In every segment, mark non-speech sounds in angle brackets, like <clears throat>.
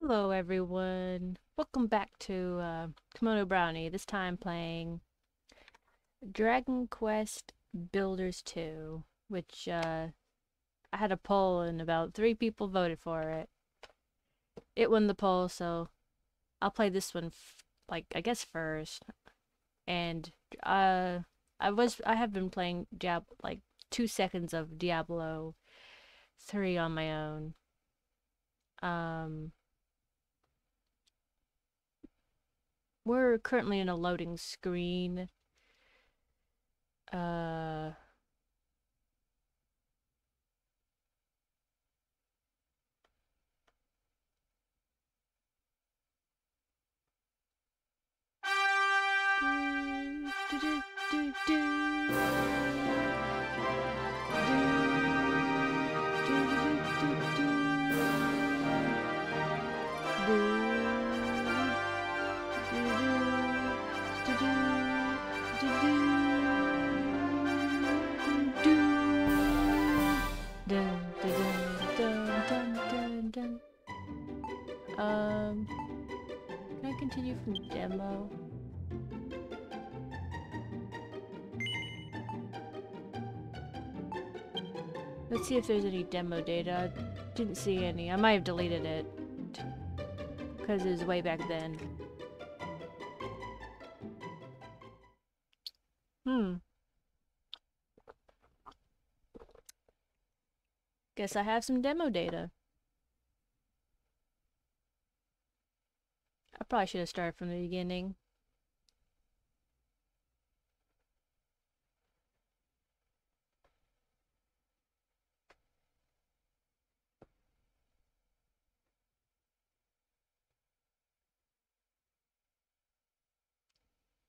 Hello everyone, welcome back to uh, Kemono Brownie, this time playing Dragon Quest Builders 2, which uh, I had a poll and about three people voted for it. It won the poll, so I'll play this one, like, I guess first. And uh, I was, I have been playing Diab like two seconds of Diablo 3 on my own. Um, We're currently in a loading screen. Uh... Do, do, do, do, Um, can I continue from demo? Let's see if there's any demo data. Didn't see any. I might have deleted it. Because it was way back then. Hmm. Guess I have some demo data. I probably should have started from the beginning.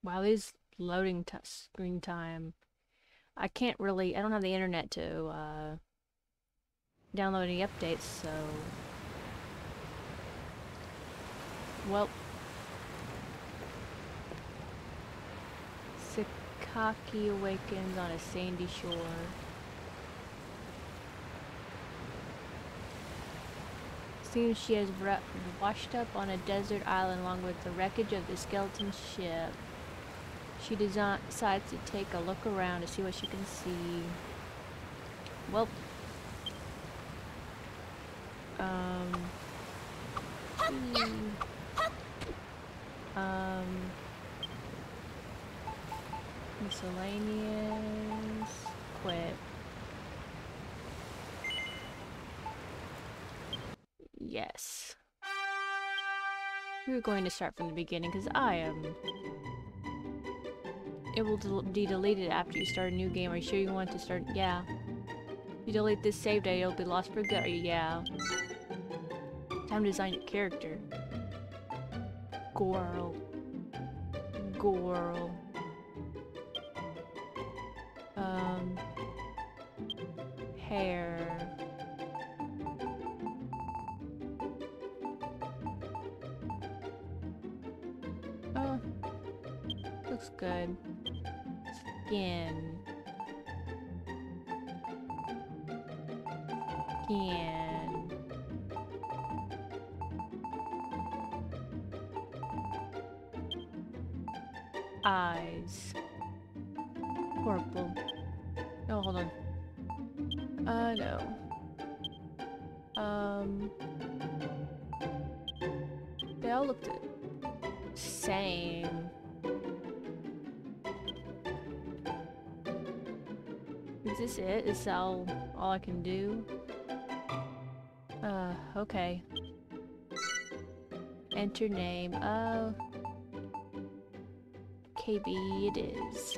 Wow, these loading screen time. I can't really, I don't have the internet to uh, download any updates, so... Well... Sakaki awakens on a sandy shore. Seems she has washed up on a desert island along with the wreckage of the skeleton ship. She decides to take a look around to see what she can see. Well, um, hmm. Um, miscellaneous, quit. Yes. We're going to start from the beginning because I am it will be deleted after you start a new game. Are you sure you want to start? Yeah. You delete this save data, it'll be lost for good. Yeah. Time to design your character. Gorl. Gorl. Um. Hair. Oh. Looks good skin. Skin. It? Is all, all I can do? Uh, okay. Enter name. Uh, KB it is.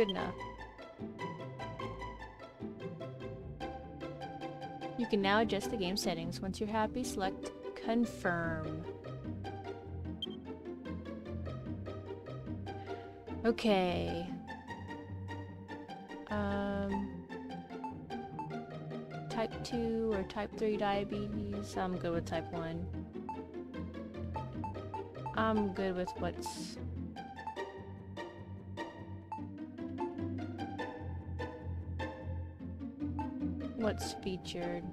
Good enough. You can now adjust the game settings. Once you're happy, select Confirm. Okay. Um, type 2 or type 3 diabetes. I'm good with type 1. I'm good with what's what's featured.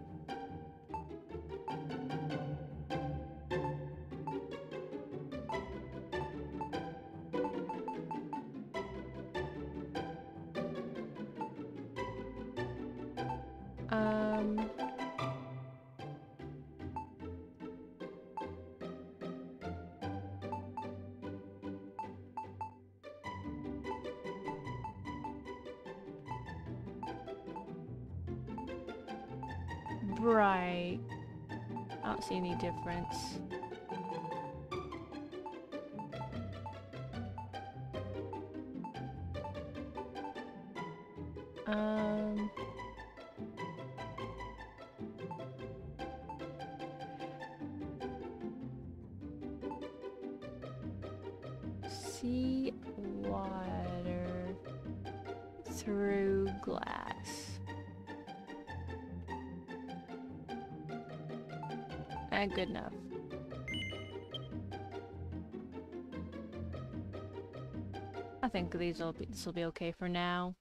Will be this will be okay for now.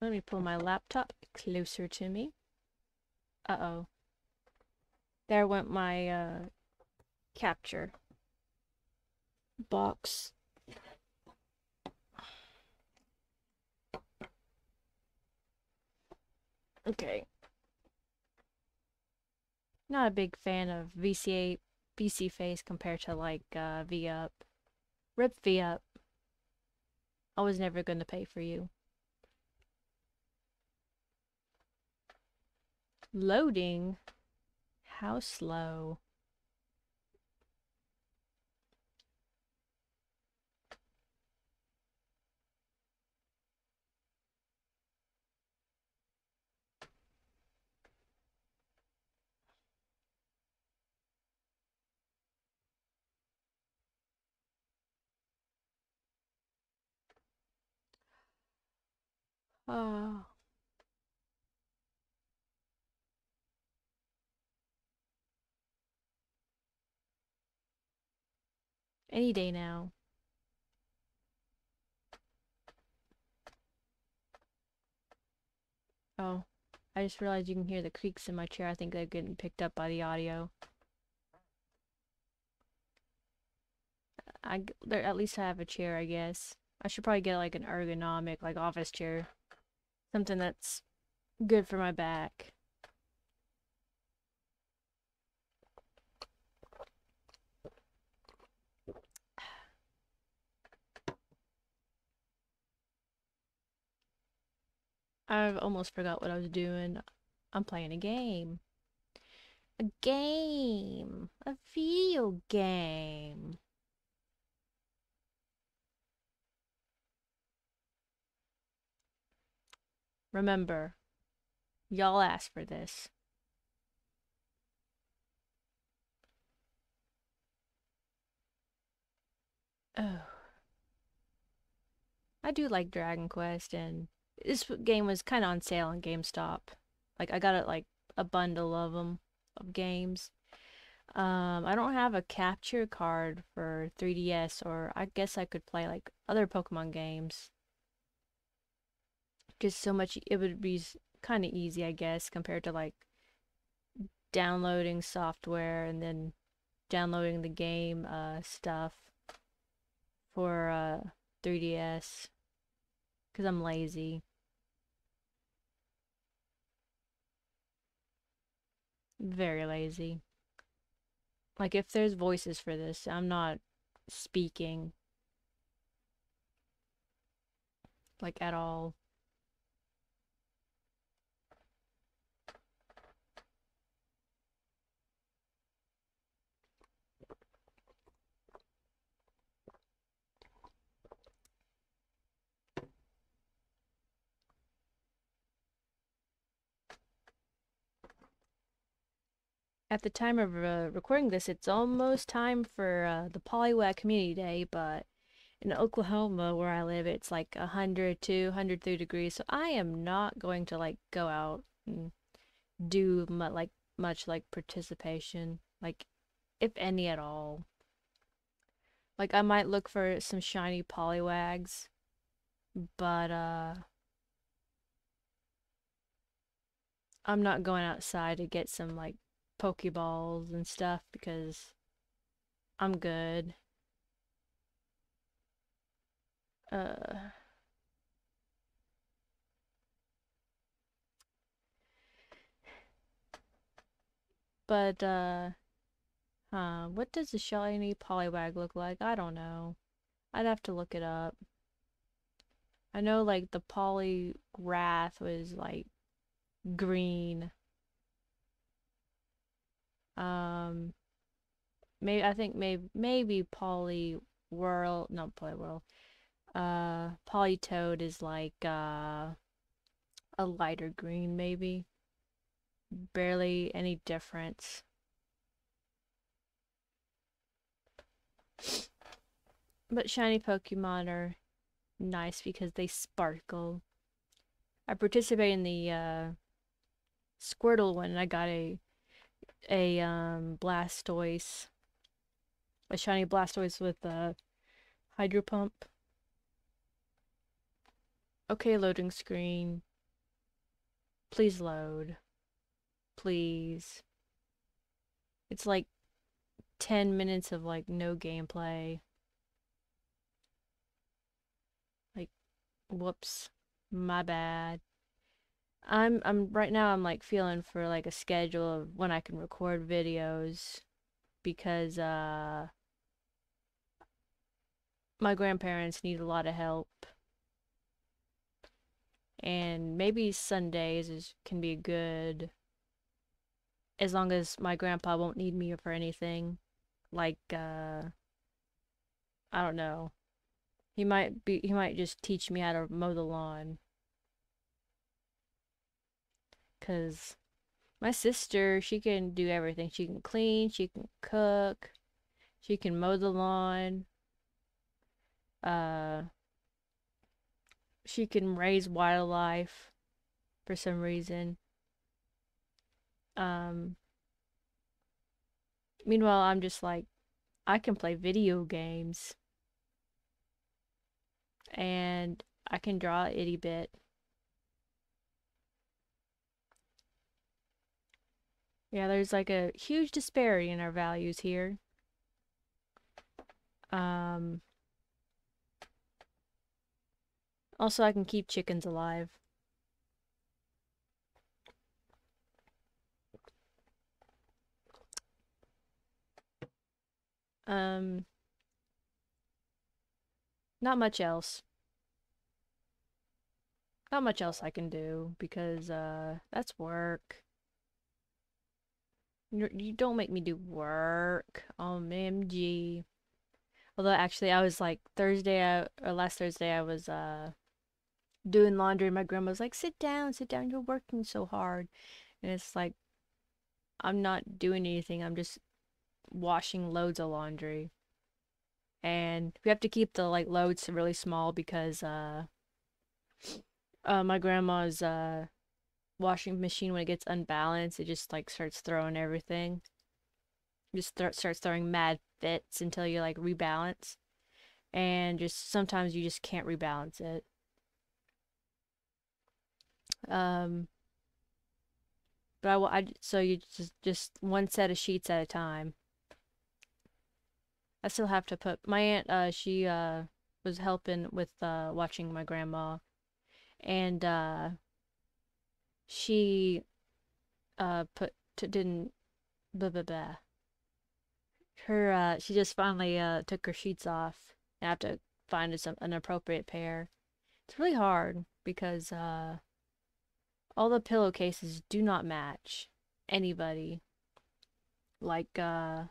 Let me pull my laptop closer to me. Uh-oh. There went my uh, capture box. Okay. Not a big fan of VCA, VSeeFace compared to like uh, V-Up. Rip V-Up. I was never going to pay for you. Loading? How slow? Oh. Any day now. Oh, I just realized you can hear the creaks in my chair. I think they're getting picked up by the audio. I at least I have a chair, I guess. I should probably get like an ergonomic, like office chair, something that's good for my back. I've almost forgot what I was doing. I'm playing a game. A game. A video game. Remember, y'all asked for this. Oh. I do like Dragon Quest and this game was kind of on sale on GameStop. Like I got it like a bundle of them of games. Um, I don't have a capture card for 3DS, or I guess I could play like other Pokemon games. Just so much, it would be kind of easy, I guess, compared to like downloading software and then downloading the game uh, stuff for uh, 3DS because I'm lazy. Very lazy. Like, if there's voices for this, I'm not speaking. Like, at all. At the time of uh, recording this, it's almost time for uh, the Poliwag Community Day, but in Oklahoma, where I live, it's like 102, 103 degrees, so I am not going to like go out and do mu- like much like participation, like if any at all. Like I might look for some shiny Poliwags, but uh I'm not going outside to get some like Pokeballs and stuff because I'm good. Uh but uh huh, what does a shiny Poliwag look like? I don't know. I'd have to look it up. I know like the Poliwrath was like green. Um, maybe I think maybe maybe Poliwhirl, not Poliwhirl. Uh, Politoed is like uh a lighter green, maybe. Barely any difference. But shiny Pokemon are nice because they sparkle. I participated in the uh, Squirtle one and I got a a um, Blastoise, a shiny Blastoise with a Hydro Pump. Okay, loading screen. Please load. Please. It's like 10 minutes of like no gameplay. Like, whoops. My bad. I'm I'm right now I'm like feeling for like a schedule of when I can record videos because uh my grandparents need a lot of help. And maybe Sundays is can be good as long as my grandpa won't need me for anything. Like uh I don't know. He might be he might just teach me how to mow the lawn. Cause my sister, she can do everything. She can clean, she can cook, she can mow the lawn. Uh she can raise wildlife for some reason. Um meanwhile, I'm just like I can play video games and I can draw itty bit. Yeah, there's like a huge disparity in our values here. Um, also, I can keep chickens alive. Um, not much else. Not much else I can do because uh that's work. You're, don't make me do work. OMG. Although actually I was like Thursday I, or last Thursday I was uh doing laundry my grandma was like sit down, sit down, you're working so hard. And it's like I'm not doing anything. I'm just washing loads of laundry. And we have to keep the like loads really small because uh uh my grandma's uh washing machine when it gets unbalanced, it just like starts throwing everything. Just th- starts throwing mad fits until you like rebalance. And just sometimes you just can't rebalance it. Um but I, I so you just just one set of sheets at a time. I still have to put my aunt uh she uh was helping with uh watching my grandma and uh she uh put t- didn't blah blah blah. Her uh she just finally uh took her sheets off. I have to find some an appropriate pair. It's really hard because uh all the pillowcases do not match anybody. Like uh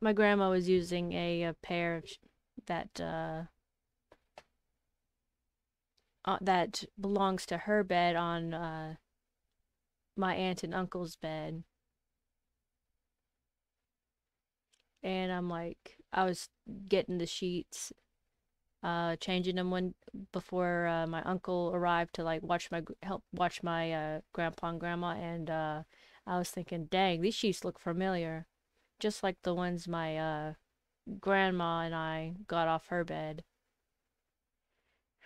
my grandma was using a, a pair of that uh uh, that belongs to her bed on uh, my aunt and uncle's bed. And I'm like, I was getting the sheets, uh, changing them when before uh, my uncle arrived to like watch my help watch my uh, grandpa and grandma, and uh, I was thinking, dang, these sheets look familiar, just like the ones my uh, grandma and I got off her bed.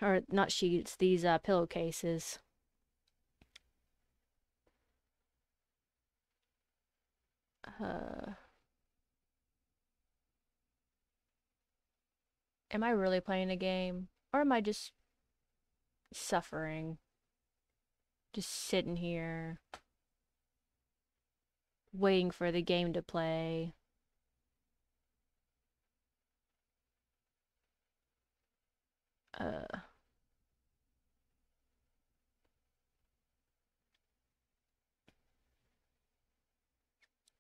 Or not sheets, these uh, pillowcases. Uh, am I really playing a game? Or am I just suffering? Just sitting here, waiting for the game to play. Uh,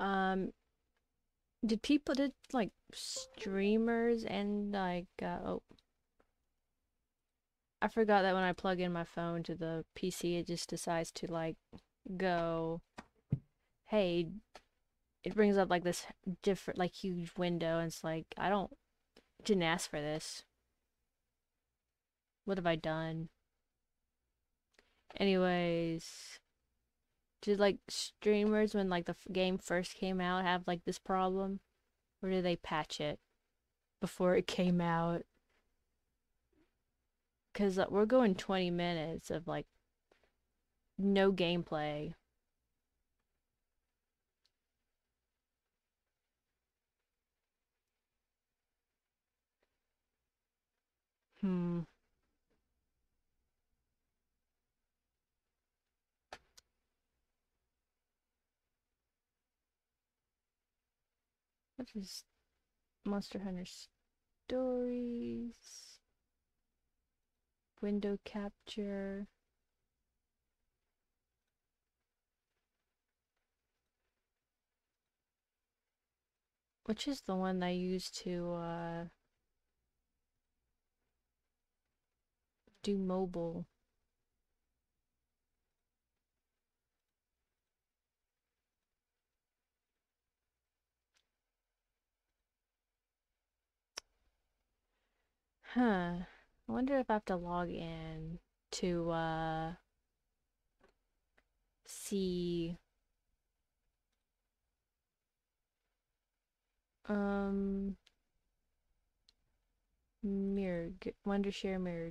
Um, did people did like streamers and like uh, oh I forgot that when I plug in my phone to the PC it just decides to like go hey it brings up like this different like huge window and it's like I don't didn't ask for this. What have I done? Anyways, did like streamers when like the game first came out have like this problem? Or did they patch it before it <laughs> came out? Cuz uh, we're going 20 minutes of like no gameplay. Hmm. What is Monster Hunter Stories? Window capture. Which is the one I used to uh, do mobile? Huh. I wonder if I have to log in to uh see um mirror Wondershare mirror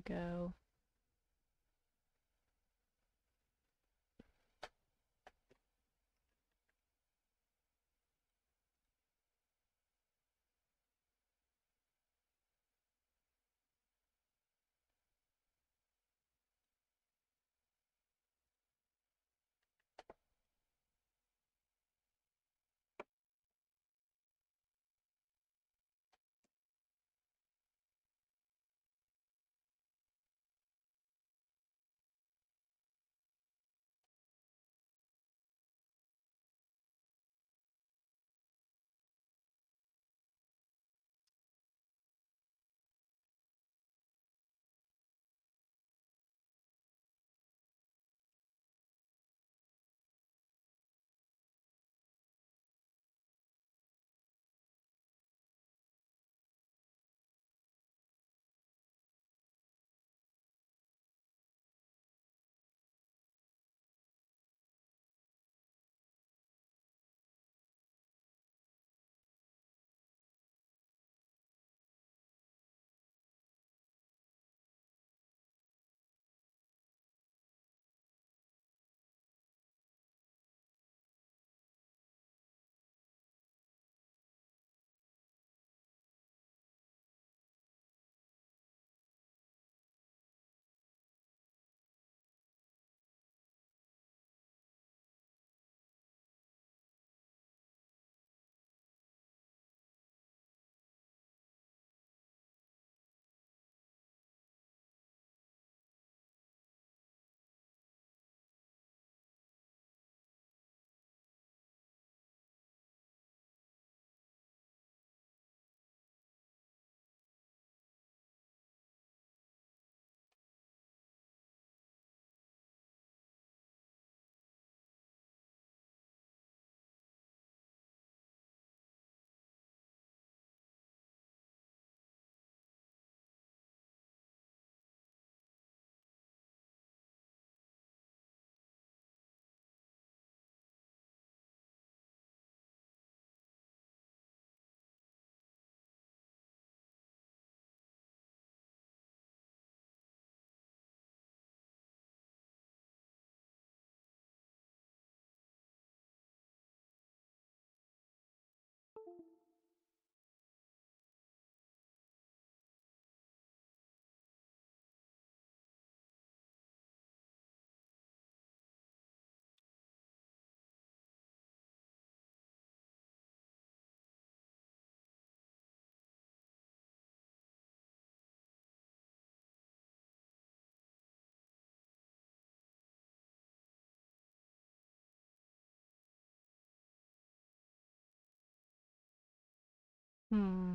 Hmm.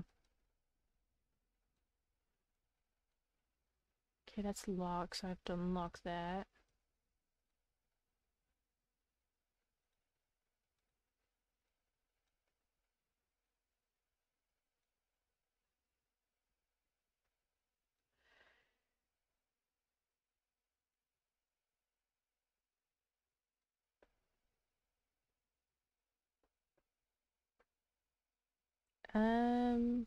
Okay, that's locked, so I have to unlock that. Um,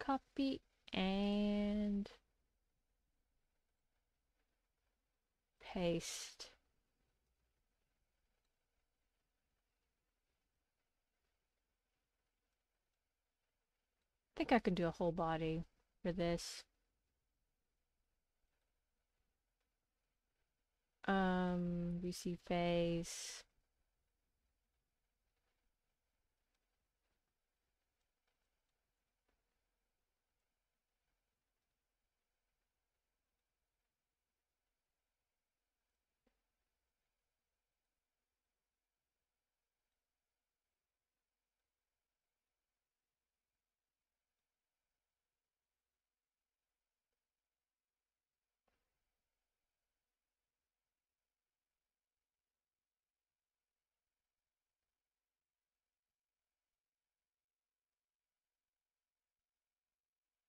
copy and paste. Think I can do a whole body for this. Um, VSeeFace.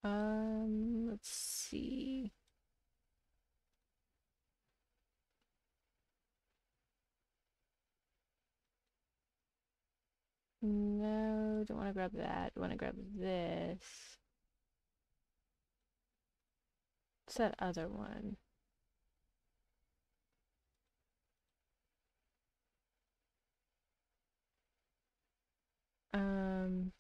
Um, let's see. No, don't want to grab that. want to grab this. What's that other one? Um,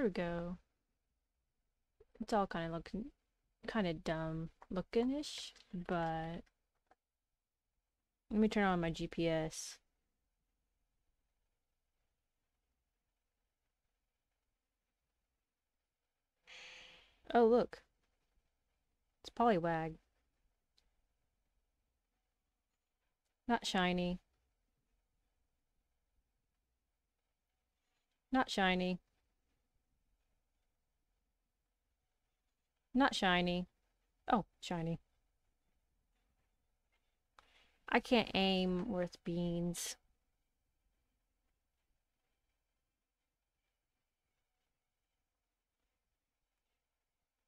there we go. It's all kind of looking, kind of dumb looking-ish, but let me turn on my GPS. Oh, look. It's Poliwag. Not shiny. Not shiny. Not shiny. Oh, shiny. I can't aim worth beans.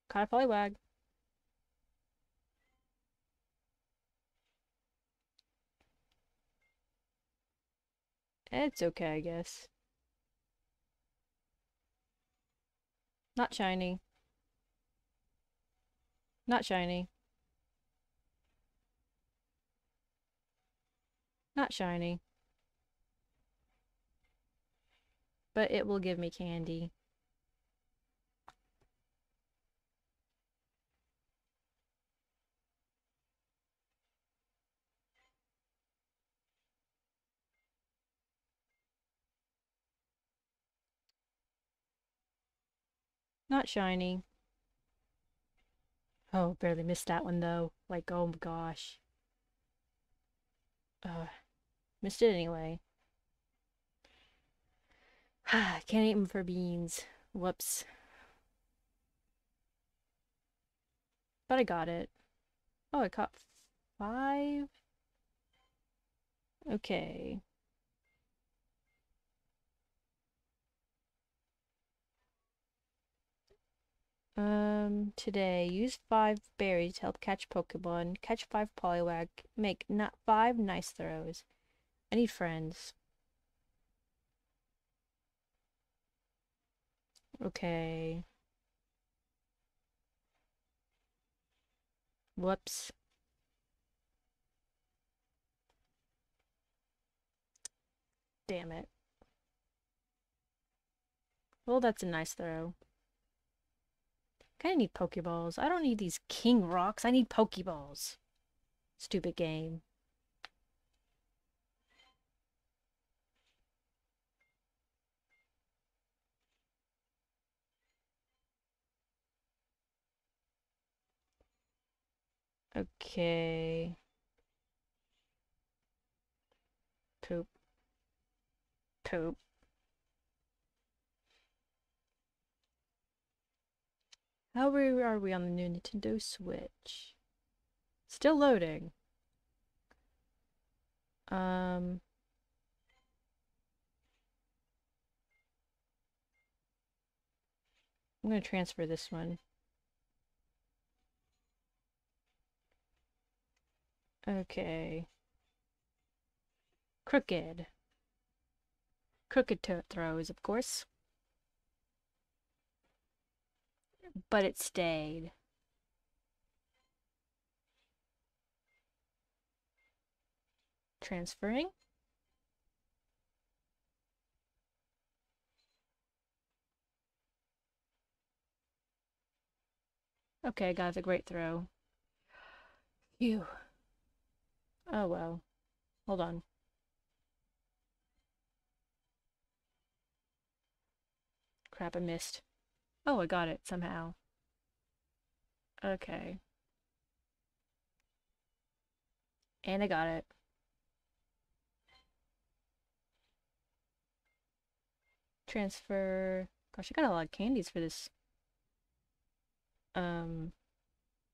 Caught a Poliwag. It's okay, I guess. Not shiny. Not shiny. Not shiny. But it will give me candy. Not shiny. Oh, barely missed that one though. Like, oh my gosh. Uh, missed it anyway. <sighs> Can't them for beans. Whoops. But I got it. Oh, I caught five? Okay. Um... today. Use five berries to help catch Pokemon. Catch five Poliwag. Make not five nice throws. I need friends. Okay. Whoops. Damn it. Well, that's a nice throw. I kinda need Pokeballs. I don't need these King Rocks. I need Pokeballs. Stupid game. Okay. Poop. Poop. How are we on the new Nintendo Switch? Still loading. Um... I'm going to transfer this one. Okay. Crooked. Crooked to throws, of course. But it stayed. Transferring. Okay, got the great throw. Phew. Oh well. Hold on. Crap, I missed. Oh, I got it somehow. Okay. And I got it. Transfer. Gosh, I got a lot of candies for this. Um,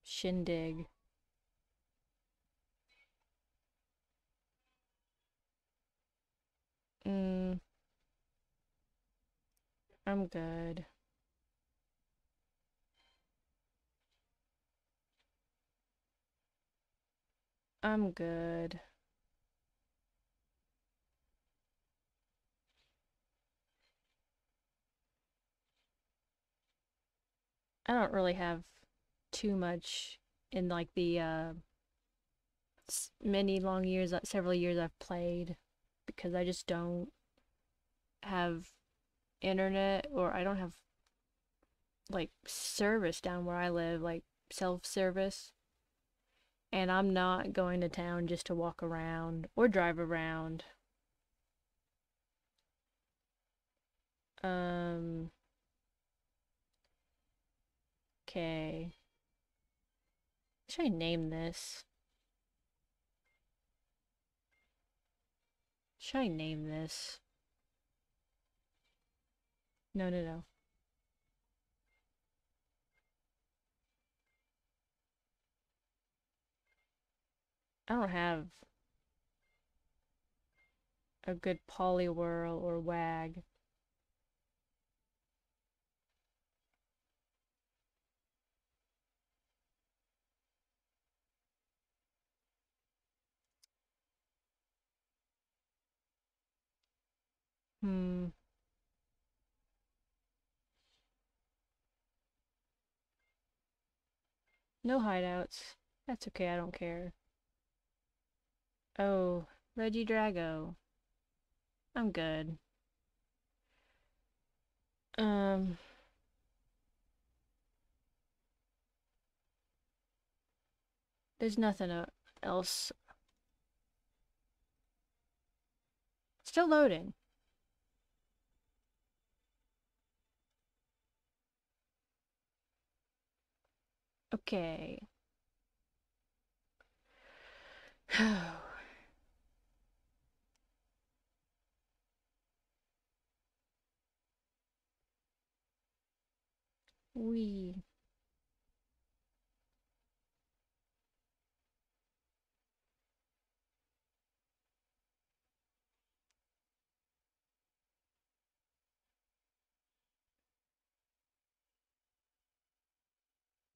shindig. Mm. I'm good. I'm good. I don't really have too much in like the uh, many long years, uh, several years I've played because I just don't have internet or I don't have like service down where I live, like self service. And I'm not going to town just to walk around or drive around. Um. Okay. Should I name this? Should I name this? No, no, no. I don't have a good Poliwhirl or Wag. Hmm. No hideouts. That's okay, I don't care. Oh, Regidrago. I'm good. Um... There's nothing else. Still loading. Okay. <sighs> we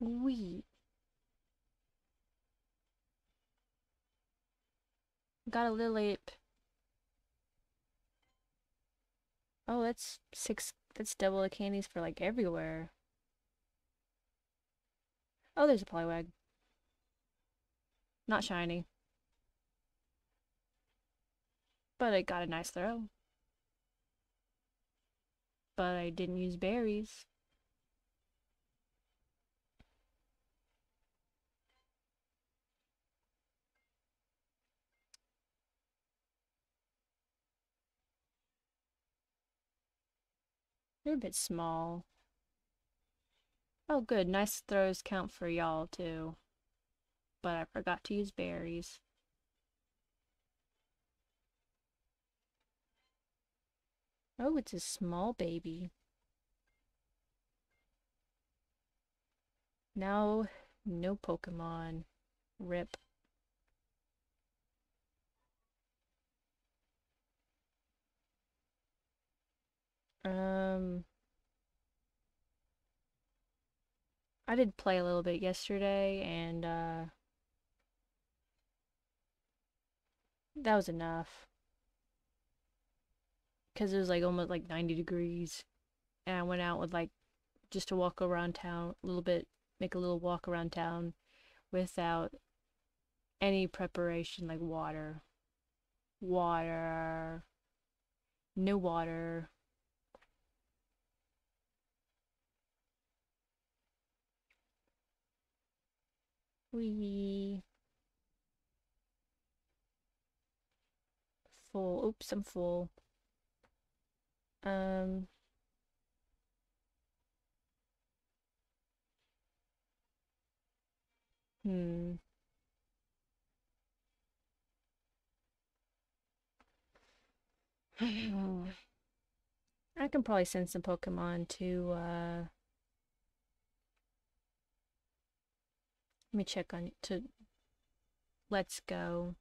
Wee. Got a Lileep. Oh, that's six. That's double the candies for like everywhere. Oh, there's a Poliwag. Not shiny. But I got a nice throw. But I didn't use berries. They're a bit small. Oh good, nice throws count for y'all too. But I forgot to use berries. Oh, it's a small baby. Now, no Pokemon. Rip. Um, I did play a little bit yesterday, and uh, that was enough. Because it was like almost like 90 degrees, and I went out with like just to walk around town a little bit, make a little walk around town without any preparation, like water. Water. No water. We full. Oops, I'm full. Um. Hmm. <sighs> I can probably send some Pokemon to uh Let me check on to Let's go.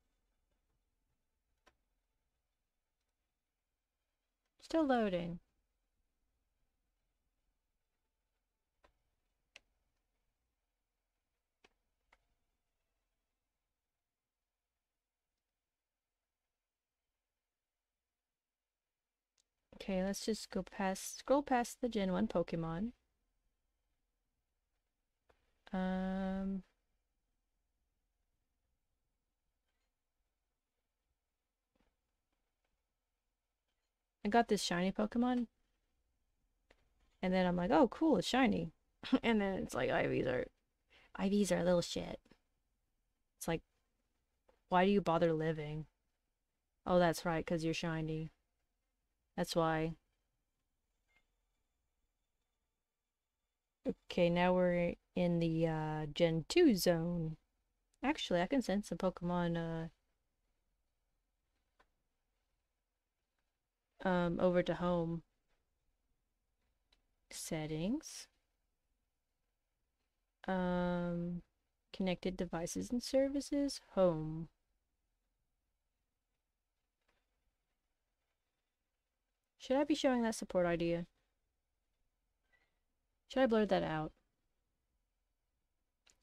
Still loading. Okay, let's just go past, scroll past the Gen 1 Pokemon. Um, I got this shiny Pokemon. And then I'm like, oh, cool, it's shiny. <laughs> and then it's like, IVs are, IVs are a little shit. It's like, why do you bother living? Oh, that's right, because you're shiny. That's why. Okay, now we're in the uh, Gen 2 zone. Actually, I can send some Pokemon uh, um, over to home. Settings. Um, connected devices and services. Home. Should I be showing that support idea? Should I blur that out?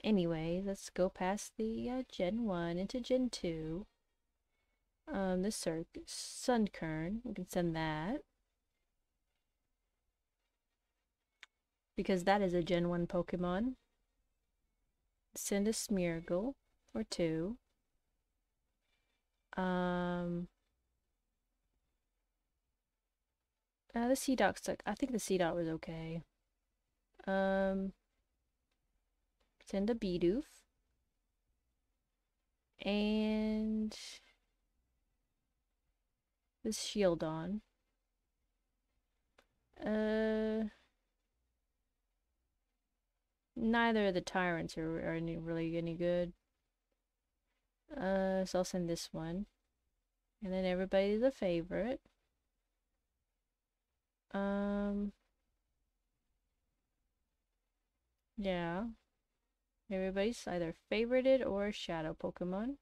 Anyway, let's go past the uh, Gen 1 into Gen 2. Um, this Sun Sunkern, we can send that. Because that is a Gen 1 Pokemon. Send a Smeargle, or two. Um, uh, the Seedot's like, I think the Seedot was okay. Um, send a Bidoof. And this Shieldon. Uh, neither of the tyrants are, are any, really any good. Uh, so I'll send this one. And then everybody's a favorite. Um, yeah. Everybody's either favorited or shadow Pokemon.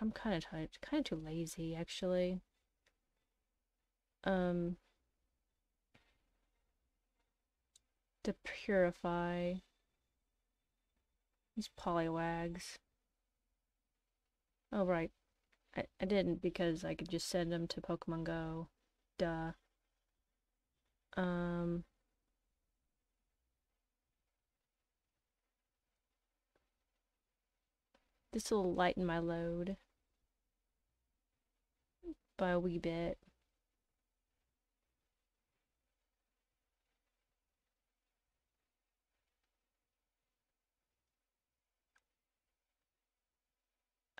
I'm kind of kind of too lazy actually. Um, to purify. These Poliwags. Oh, right. I, I didn't because I could just send them to Pokemon Go. Duh. Um... This will lighten my load by a wee bit.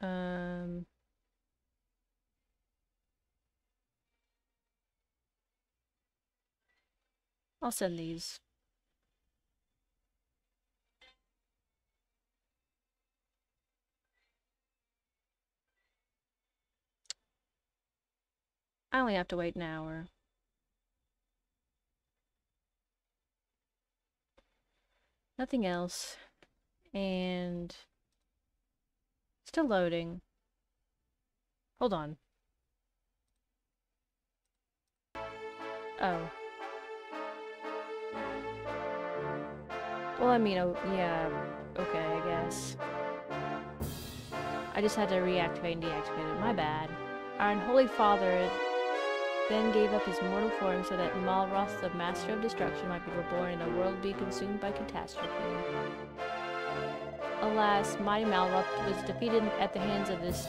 Um, I'll send these. I only have to wait an hour. Nothing else. And still loading. Hold on. Oh. Well, I mean, oh, yeah, okay, I guess. I just had to reactivate and deactivate it. My bad. Our unholy father then gave up his mortal form so that Malroth, the Master of Destruction, might be reborn and the world be consumed by catastrophe. Alas, mighty Malroth was defeated at the hands of this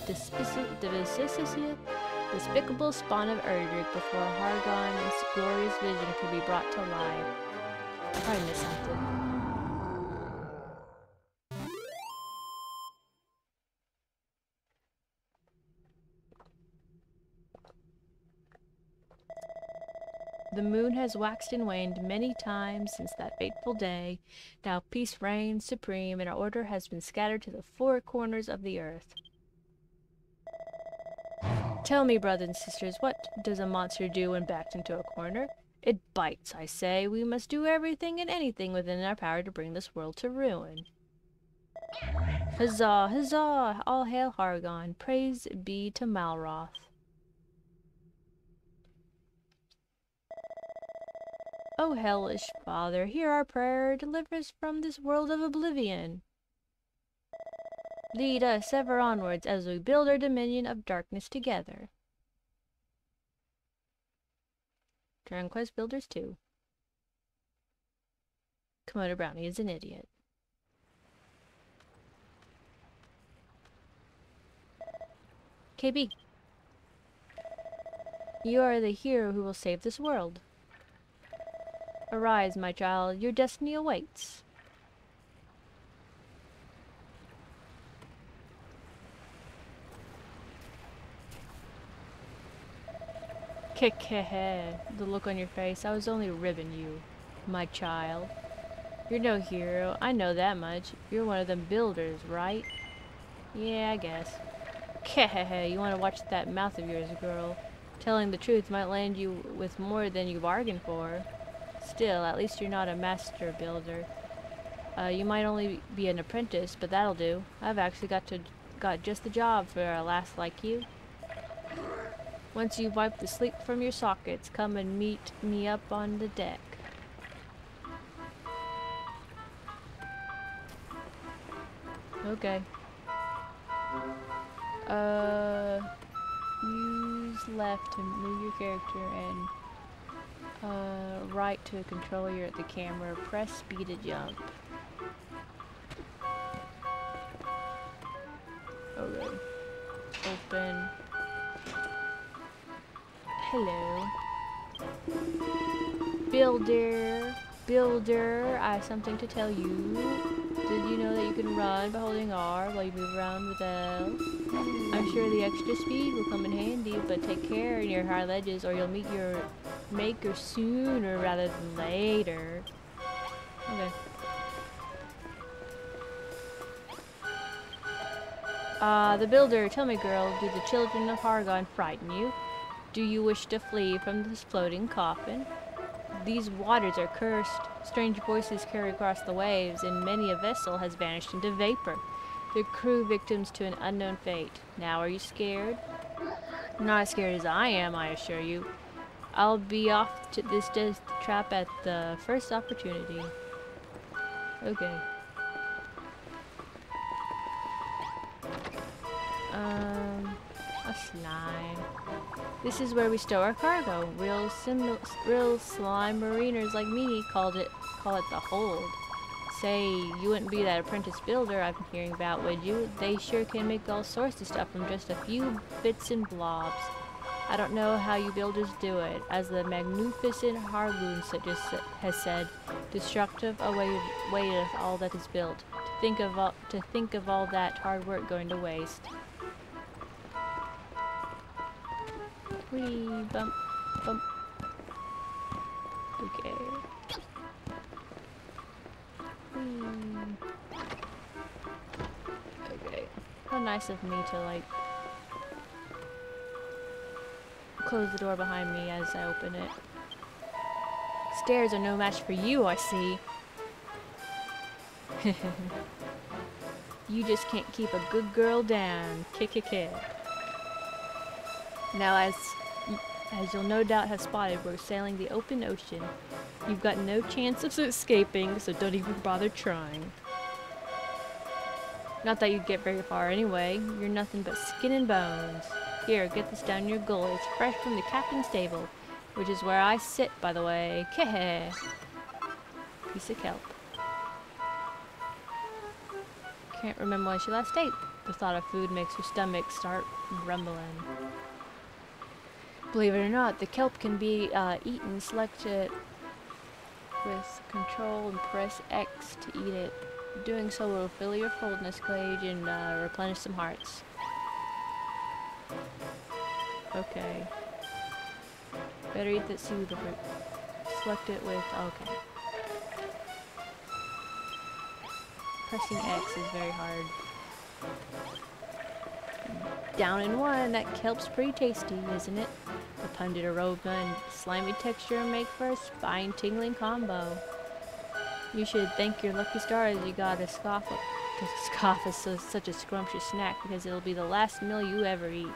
despicable spawn of Erdrick before Hargon's glorious vision could be brought to life. Probably missed something. The moon has waxed and waned many times since that fateful day. Now peace reigns supreme, and order has been scattered to the four corners of the earth. Tell me, brothers and sisters, what does a monster do when backed into a corner? It bites, I say. We must do everything and anything within our power to bring this world to ruin. Huzzah, huzzah! All hail Hargon. Praise be to Malroth. O hellish Father, hear our prayer, deliver us from this world of oblivion. Lead us ever onwards as we build our dominion of darkness together. Dragon Quest Builders 2. Kemono Brownie is an idiot. KB. You are the hero who will save this world. Arise, my child, your destiny awaits. Kekehe, the look on your face. I was only ribbing you, my child. You're no hero, I know that much. You're one of them builders, right? Yeah, I guess. Kehehe, you want to watch that mouth of yours, girl. Telling the truth might land you with more than you bargained for. Still, at least you're not a master builder. Uh, you might only be an apprentice, but that'll do. I've actually got to got just the job for a lass like you. Once you wipe the sleep from your sockets, come and meet me up on the deck. Okay. Uh, use left to move your character and right to control your at the camera. Press speed to jump. Oh, okay. Open. Hello. Builder. Builder, I have something to tell you. Did you know that you can run by holding R while you move around with L? I'm sure the extra speed will come in handy, but take care near high ledges or you'll meet your maker sooner rather than later. Okay. Uh, the builder, tell me girl, do the children of Hargon frighten you? Do you wish to flee from this floating coffin? These waters are cursed. Strange voices carry across the waves, and many a vessel has vanished into vapor. The crew victims to an unknown fate. Now are you scared? Not as scared as I am, I assure you. I'll be off to this death trap at the first opportunity. Okay. Um, a slime. This is where we stow our cargo. Real, sim real slime mariners like me called it, call it the hold. Say, you wouldn't be that apprentice builder I've been hearing about, would you? They sure can make all sorts of stuff from just a few bits and blobs. I don't know how you builders do it. As the magnificent Hargoon just has said, destructive awaiteth all that is built. To think of all, to think of all that hard work going to waste. Bump bump. Okay. Whee. Okay. How nice of me to like close the door behind me as I open it. Stairs are no match for you, I see. <laughs> you just can't keep a good girl down. Kick, kick, kick. Now, as as you'll no doubt have spotted, we're sailing the open ocean. You've got no chance of escaping, so don't even bother trying. Not that you'd get very far anyway. You're nothing but skin and bones. Here, get this down your gullet. It's fresh from the captain's table, which is where I sit, by the way. Keh Piece of kelp. Can't remember when she last ate. The thought of food makes her stomach start rumbling. Believe it or not, the kelp can be uh, eaten. Select it with control and press X to eat it. Doing so will fill your fullness cage and uh, replenish some hearts. Okay. Better eat that seaweed. Select it with, oh, okay. Pressing X is very hard. Down in one, that kelp's pretty tasty, isn't it? The pungent aroma and slimy texture make for a spine-tingling combo. You should thank your lucky stars you got a scoff to scoff at such a scrumptious snack because it'll be the last meal you ever eat.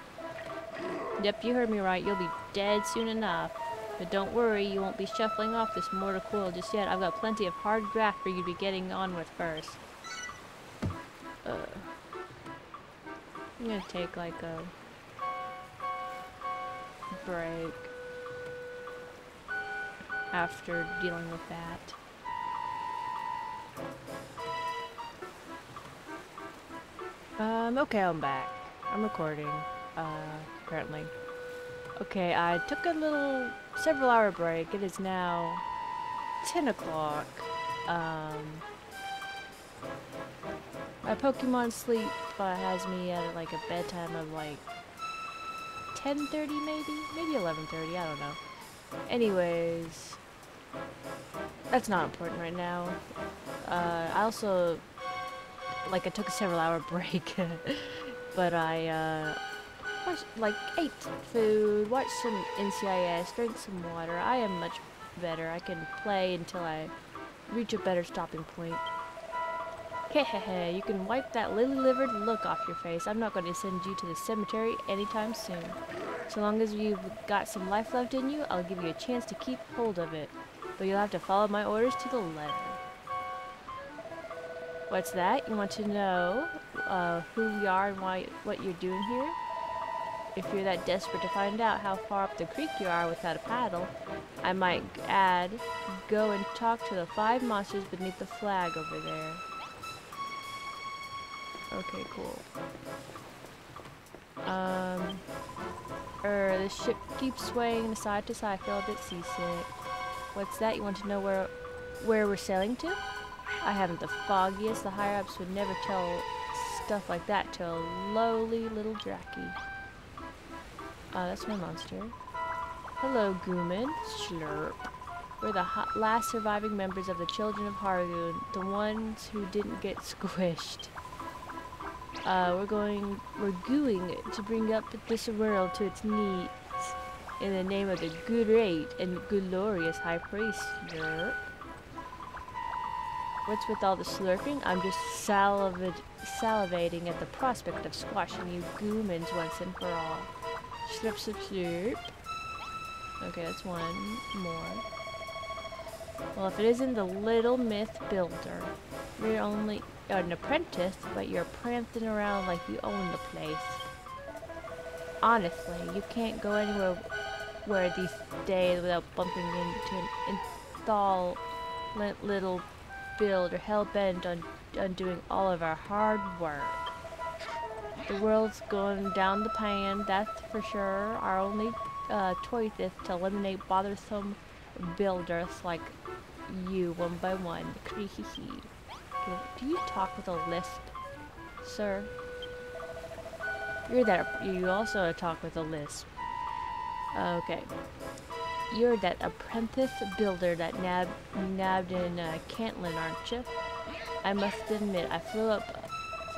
Yep, you heard me right. You'll be dead soon enough. But don't worry, you won't be shuffling off this mortal coil just yet. I've got plenty of hard graft for you to be getting on with first. Uh, I'm gonna take like a break after dealing with that. Um, okay, I'm back. I'm recording uh, currently. Okay, I took a little, several hour break. It is now 10 o'clock. Um, my Pokemon sleep uh, has me at like a bedtime of like 10.30 maybe? Maybe 11.30, I don't know. Anyways, that's not important right now. Uh, I also, like I took a several hour <laughs> break, but I, uh, watched, like, ate food, watched some NCIS, drank some water. I am much better. I can play until I reach a better stopping point. Hehehe, you can wipe that lily-livered look off your face. I'm not going to send you to the cemetery anytime soon. So long as you've got some life left in you, I'll give you a chance to keep hold of it. But you'll have to follow my orders to the letter. What's that? You want to know uh, who we are and why, what you're doing here? If you're that desperate to find out how far up the creek you are without a paddle, I might add, go and talk to the five monsters beneath the flag over there. Okay, cool. Um, er, the ship keeps swaying side to side. I feel a bit seasick. What's that? You want to know where, where we're sailing to? I haven't the foggiest. The higher-ups would never tell stuff like that to a lowly little Dracky. Oh, that's my monster. Hello, Gooman. Slurp. We're the last surviving members of the Children of Hargoon, the ones who didn't get <laughs> squished. Uh, we're going, we're gooing to bring up this world to its needs in the name of the great and glorious High Priest. Slurp. What's with all the slurping? I'm just saliv salivating at the prospect of squashing you goomans once and for all. Slurp, slurp, slurp. Okay, that's one more. Well, if it isn't the Little Myth Builder, you're only an apprentice, but you're prancing around like you own the place. honestly, you can't go anywhere where these days without bumping into an install little build or hell bent on, on doing all of our hard work. The world's going down the pan, that's for sure. Our only uh, choice is to eliminate bothersome builders like you one by one. <laughs> Do you talk with a lisp, sir? You're that. You also talk with a lisp. Okay. You're that apprentice builder that nab nabbed in uh, Cantlin, aren't you? I must admit, I flew up.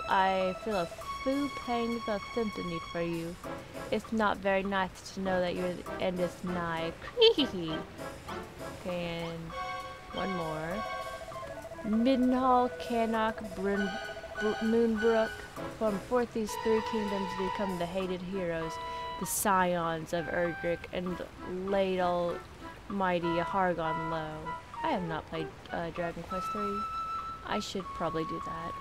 I feel a few pangs of sympathy for you. It's not very nice to know that your end is nigh. okay, and one more. Midenhall, Cannock, Bryn, Moonbrooke. From forth these three kingdoms become the hated heroes, the scions of Erdrick, and laid all mighty Hargon low. I have not played uh, Dragon Quest III. I should probably do that.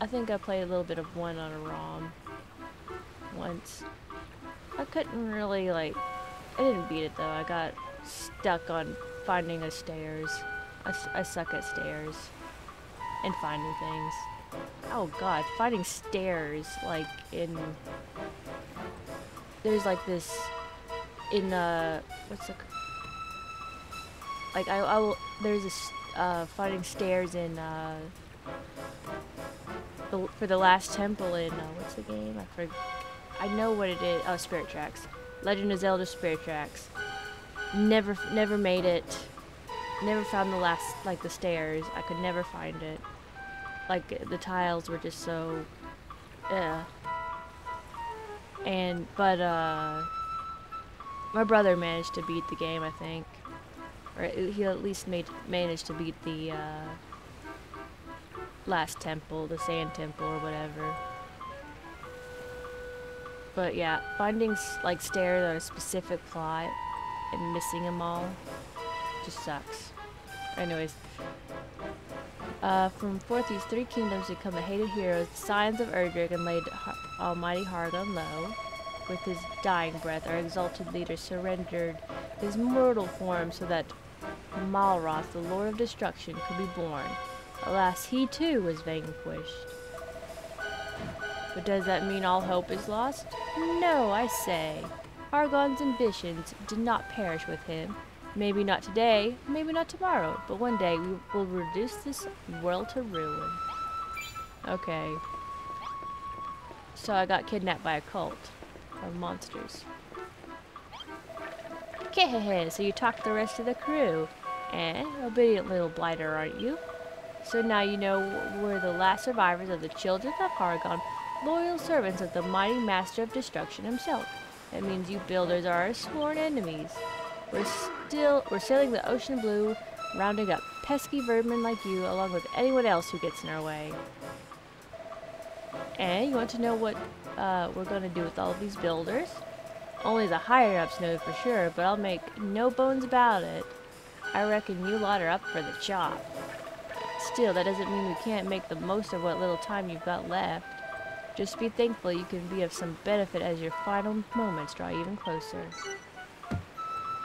I think I played a little bit of one on a ROM once. I couldn't really, like, I didn't beat it though. I got stuck on finding the stairs. I, I suck at stairs and finding things. Oh god, finding stairs, like, in... There's, like, this... In, uh... What's the... Like, I, I will... There's this, uh, finding stairs in, uh... The, for the last temple in, uh, what's the game? I forget. I know what it is. Oh, Spirit Tracks. Legend of Zelda Spirit Tracks. Never, never made it. Never found the last, like, the stairs. I could never find it like the tiles were just so yeah and but uh my brother managed to beat the game I think. Or he at least made managed to beat the uh last temple the sand temple or whatever. But yeah finding like stairs on a specific plot and missing them all just sucks. Anyways uh, from forth these three kingdoms had come the hated heroes, the scions of Erdrick, and laid Har almighty Hargon low. With his dying breath, our exalted leader surrendered his mortal form so that Malroth, the Lord of Destruction, could be born. Alas, he too was vanquished. But does that mean all hope is lost? No, I say. Hargon's ambitions did not perish with him, Maybe not today, maybe not tomorrow, but one day we will reduce this world to ruin. Okay. So I got kidnapped by a cult of monsters. Okay, so you talked the rest of the crew. Eh, obedient little blighter, aren't you? So now you know we're the last survivors of the children of Hargon, loyal servants of the mighty master of destruction himself. That means you builders are our sworn enemies. We're still we're sailing the ocean blue, rounding up pesky vermin like you, along with anyone else who gets in our way. And you want to know what uh, we're going to do with all of these builders? Only the higher-ups know for sure, but I'll make no bones about it. I reckon you lot are up for the chop. Still, that doesn't mean we can't make the most of what little time you've got left. Just be thankful you can be of some benefit as your final moments draw even closer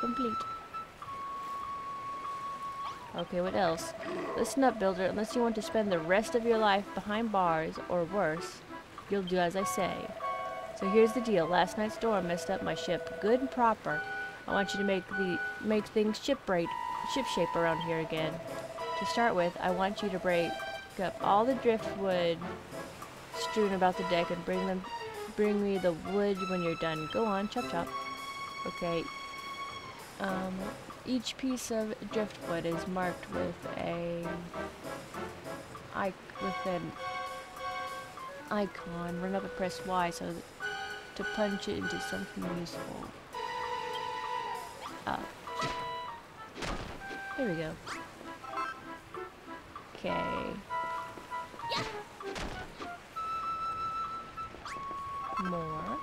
complete. Okay, what else? Listen up, builder. Unless you want to spend the rest of your life behind bars, or worse, you'll do as I say. So here's the deal. Last night's storm messed up my ship good and proper. I want you to make the make things shipwright, shipshape around here again. To start with, I want you to break up all the driftwood strewn about the deck and bring them bring me the wood when you're done. Go on, chop chop. Okay, um, each piece of driftwood is marked with a with an icon. Run up and press Y so to punch it into something useful. Ah. There we go. Okay. More.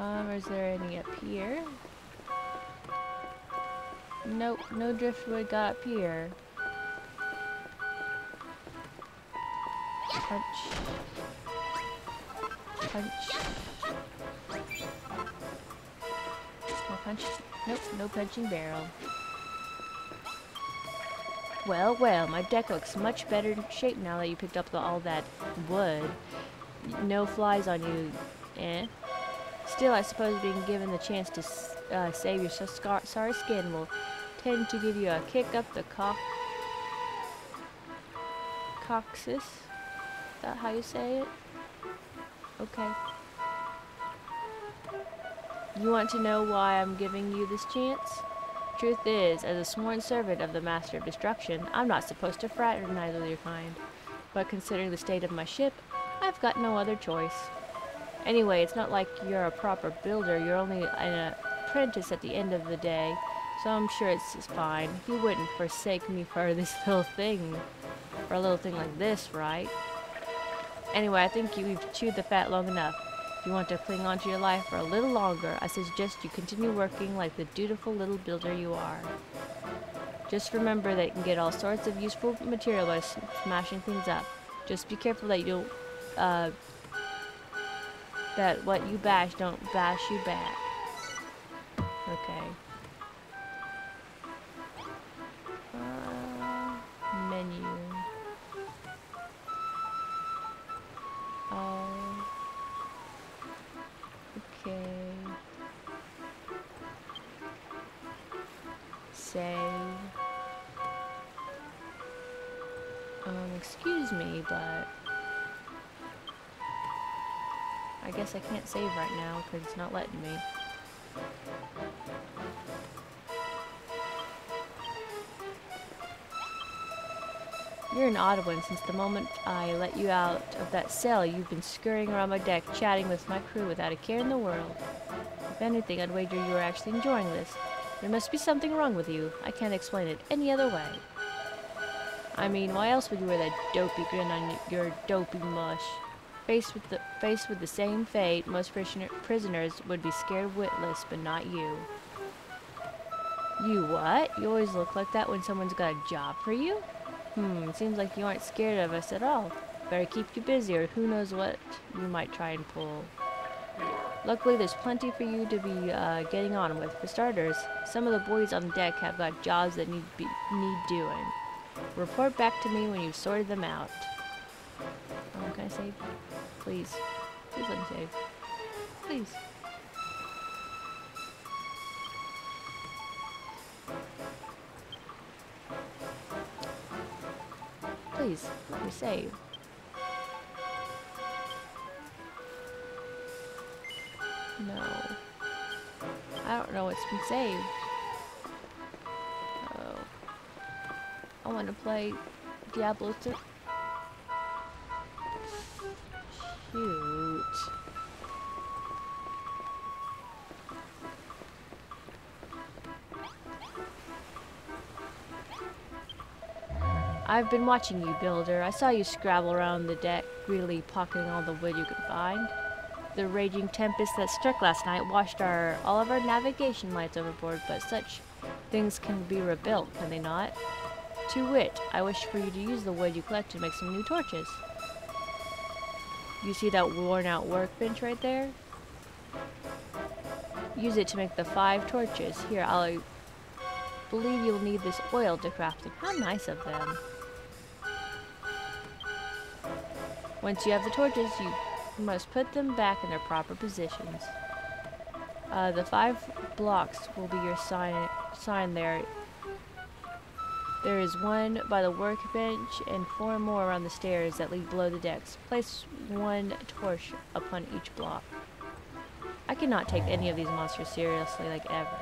Um, is there any up here? Nope, no driftwood got up here. Punch. Punch. More punch. Nope, no punching barrel. Well, well, my deck looks much better shape now that you picked up the, all that wood. No flies on you, eh? Still, I suppose being given the chance to uh, save your sorry skin will tend to give you a kick up the cock coccyx. Is that how you say it? Okay. You want to know why I'm giving you this chance? Truth is, as a sworn servant of the Master of Destruction, I'm not supposed to fraternize with your kind. But considering the state of my ship, I've got no other choice. Anyway, it's not like you're a proper builder, you're only an apprentice at the end of the day, so I'm sure it's fine. You wouldn't forsake me for <laughs> this little thing, for a little thing like this, right? Anyway, I think you've chewed the fat long enough. If you want to cling on to your life for a little longer, I suggest you continue working like the dutiful little builder you are. Just remember that you can get all sorts of useful material by smashing things up. Just be careful that you don't, uh, that what you bash don't bash you back. Okay. Uh menu. Oh okay. Say um, excuse me, but I guess I can't save right now because it's not letting me. You're an odd one since the moment I let you out of that cell, you've been scurrying around my deck, chatting with my crew without a care in the world. If anything, I'd wager you are actually enjoying this. There must be something wrong with you. I can't explain it any other way. I mean, why else would you wear that dopey grin on your dopey mush? Faced with the faced with the same fate, most prisoner, prisoners would be scared witless, but not you. You what? You always look like that when someone's got a job for you? Hmm, seems like you aren't scared of us at all. Better keep you busy, or who knows what you might try and pull. Luckily, there's plenty for you to be uh, getting on with. For starters, some of the boys on the deck have got jobs that need be, need doing. Report back to me when you've sorted them out. Oh, can I save? Please. Please let me save. Please. Please, let me save. No. I don't know what's been saved. Oh. I want to play Diablo 3. Shoot. I've been watching you, Builder. I saw you scrabble around the deck, greedily pocketing all the wood you could find. The raging tempest that struck last night washed our all of our navigation lights overboard, but such things can be rebuilt, can they not? To wit, I wish for you to use the wood you collected to make some new torches. You see that worn out workbench right there? Use it to make the five torches. Here, I'll believe you'll need this oil to craft them. How nice of them. Once you have the torches, you must put them back in their proper positions. Uh, the five blocks will be your sign, sign there there is one by the workbench and four more around the stairs that lead below the decks. Place one torch upon each block. I cannot take any of these monsters seriously like ever.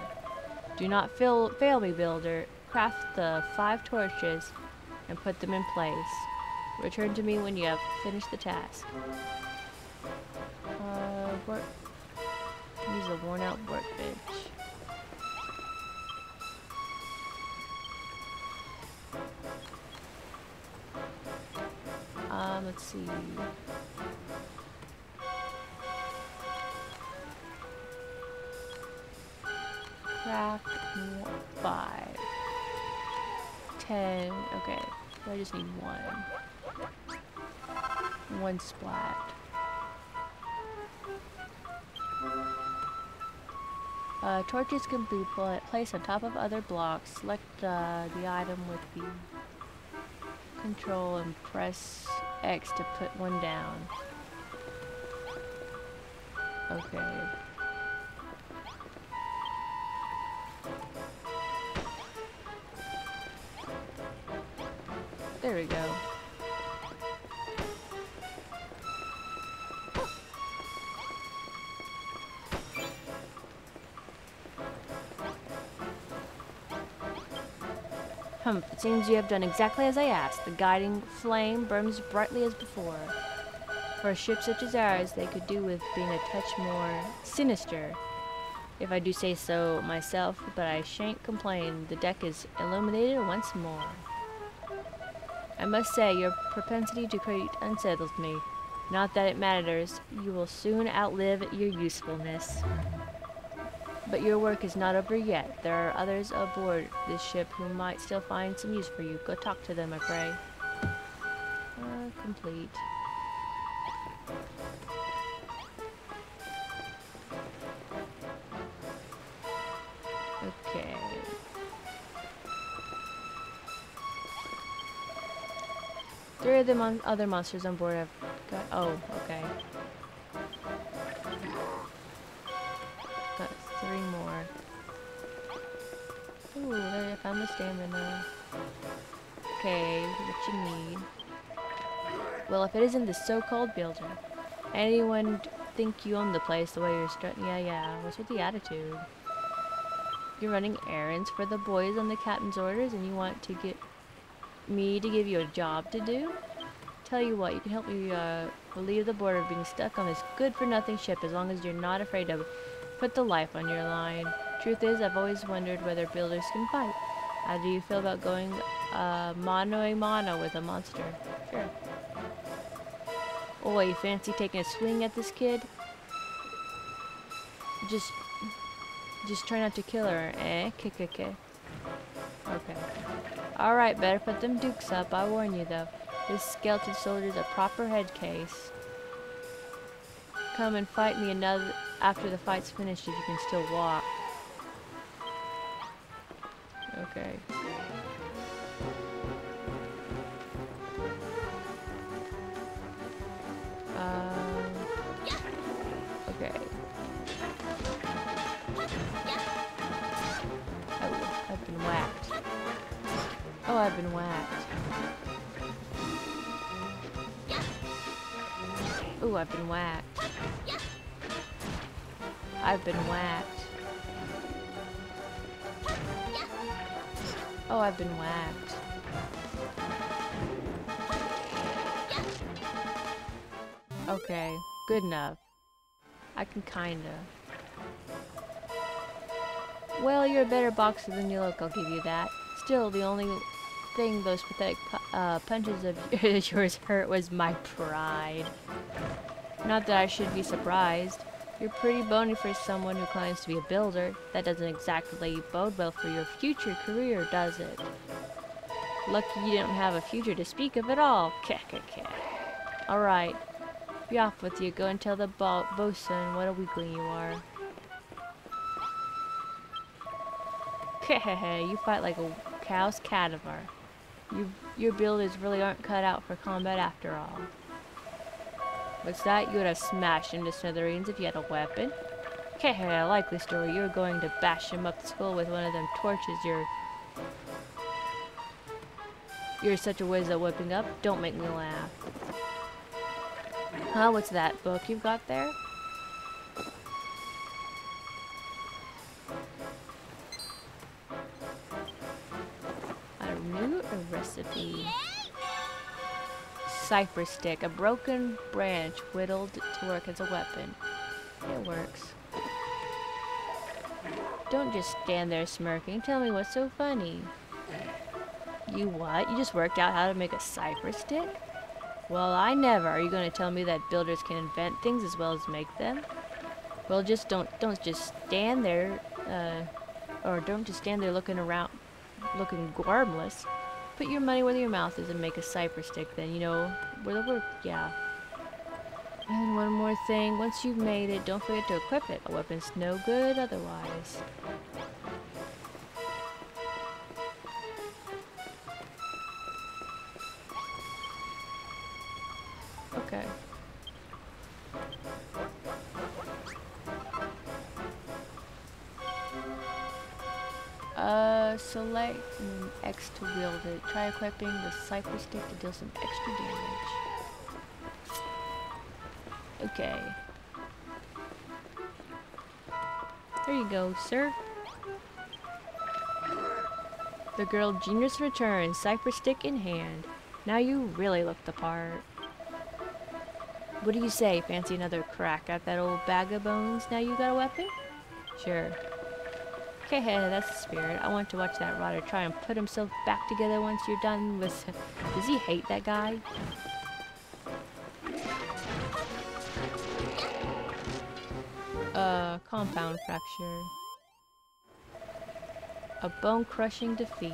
Do not fail, fail me, builder. Craft the five torches and put them in place. Return to me when you have finished the task. Uh, work. Use a worn out workbench. Um, let's see. Craft five. Ten. Okay. I just need one. one splat. Uh, torches can be pla placed on top of other blocks. Select uh, the item with the control and press X to put one down. Okay. There we go. Humph, it seems you have done exactly as I asked. The guiding flame burns brightly as before. For a ship such as ours, they could do with being a touch more sinister. If I do say so myself, but I shan't complain. The deck is illuminated once more. I must say, your propensity to create unsettles me. Not that it matters. You will soon outlive your usefulness. But your work is not over yet. There are others aboard this ship who might still find some use for you. Go talk to them, I pray. Uh, complete. Three of the mon other monsters on board have got. Oh, okay. Got three more. Ooh, I found the stamina. Okay, what you need. Well, if it isn't the so-called builder. Anyone think you own the place the way you're strutting? Yeah, yeah. What's with the attitude? You're running errands for the boys on the captain's orders and you want to get me to give you a job to do? Tell you what, you can help me uh, relieve the board of being stuck on this good-for-nothing ship as long as you're not afraid to put the life on your line. Truth is, I've always wondered whether builders can fight. How do you feel about going uh, mano a mano with a monster? Sure. Oh, you fancy taking a swing at this kid? Just, just try not to kill her, eh? Okay. Okay. Alright, better put them dukes up. I warn you, though. This skeleton soldier's a proper head case. Come and fight me another after the fight's finished if you can still walk. Kinda. Well, you're a better boxer than you look, I'll give you that. Still, the only thing those pathetic pu uh, punches of <laughs> yours hurt was my pride. Not that I should be surprised. You're pretty bony for someone who claims to be a builder. That doesn't exactly bode well for your future career, does it? Lucky you don't have a future to speak of at all. Alright. Be off with you. Go and tell the bo bosun what a weakling you are. you fight like a cow's cadaver. You, your builders really aren't cut out for combat after all. What's that? You would have smashed him to smithereens if you had a weapon. Heh I like this story. You're going to bash him up the skull with one of them torches you're... You're such a whiz at whipping up. Don't make me laugh. Huh? What's that book you've got there? A new recipe cypress stick, a broken branch whittled to work as a weapon. It works. Don't just stand there smirking. Tell me what's so funny. You what? You just worked out how to make a cypress stick? Well, I never. Are you going to tell me that builders can invent things as well as make them? Well, just don't don't just stand there, uh, or don't just stand there looking around, looking harmless. Put your money where your mouth is and make a cypress stick then, you know, where the work, yeah. And one more thing, once you've made it, don't forget to equip it. A weapon's no good otherwise. Try equipping the Cypress Stick to deal some extra damage. Okay. There you go, sir. The girl genius returns, Cypress Stick in hand. Now you really look the part. What do you say? Fancy another crack at that old bag of bones now you got a weapon? Sure. Okay, hey, that's the spirit. I want to watch that rotter try and put himself back together once you're done with... Does he hate that guy? Uh, compound fracture. A bone-crushing defeat.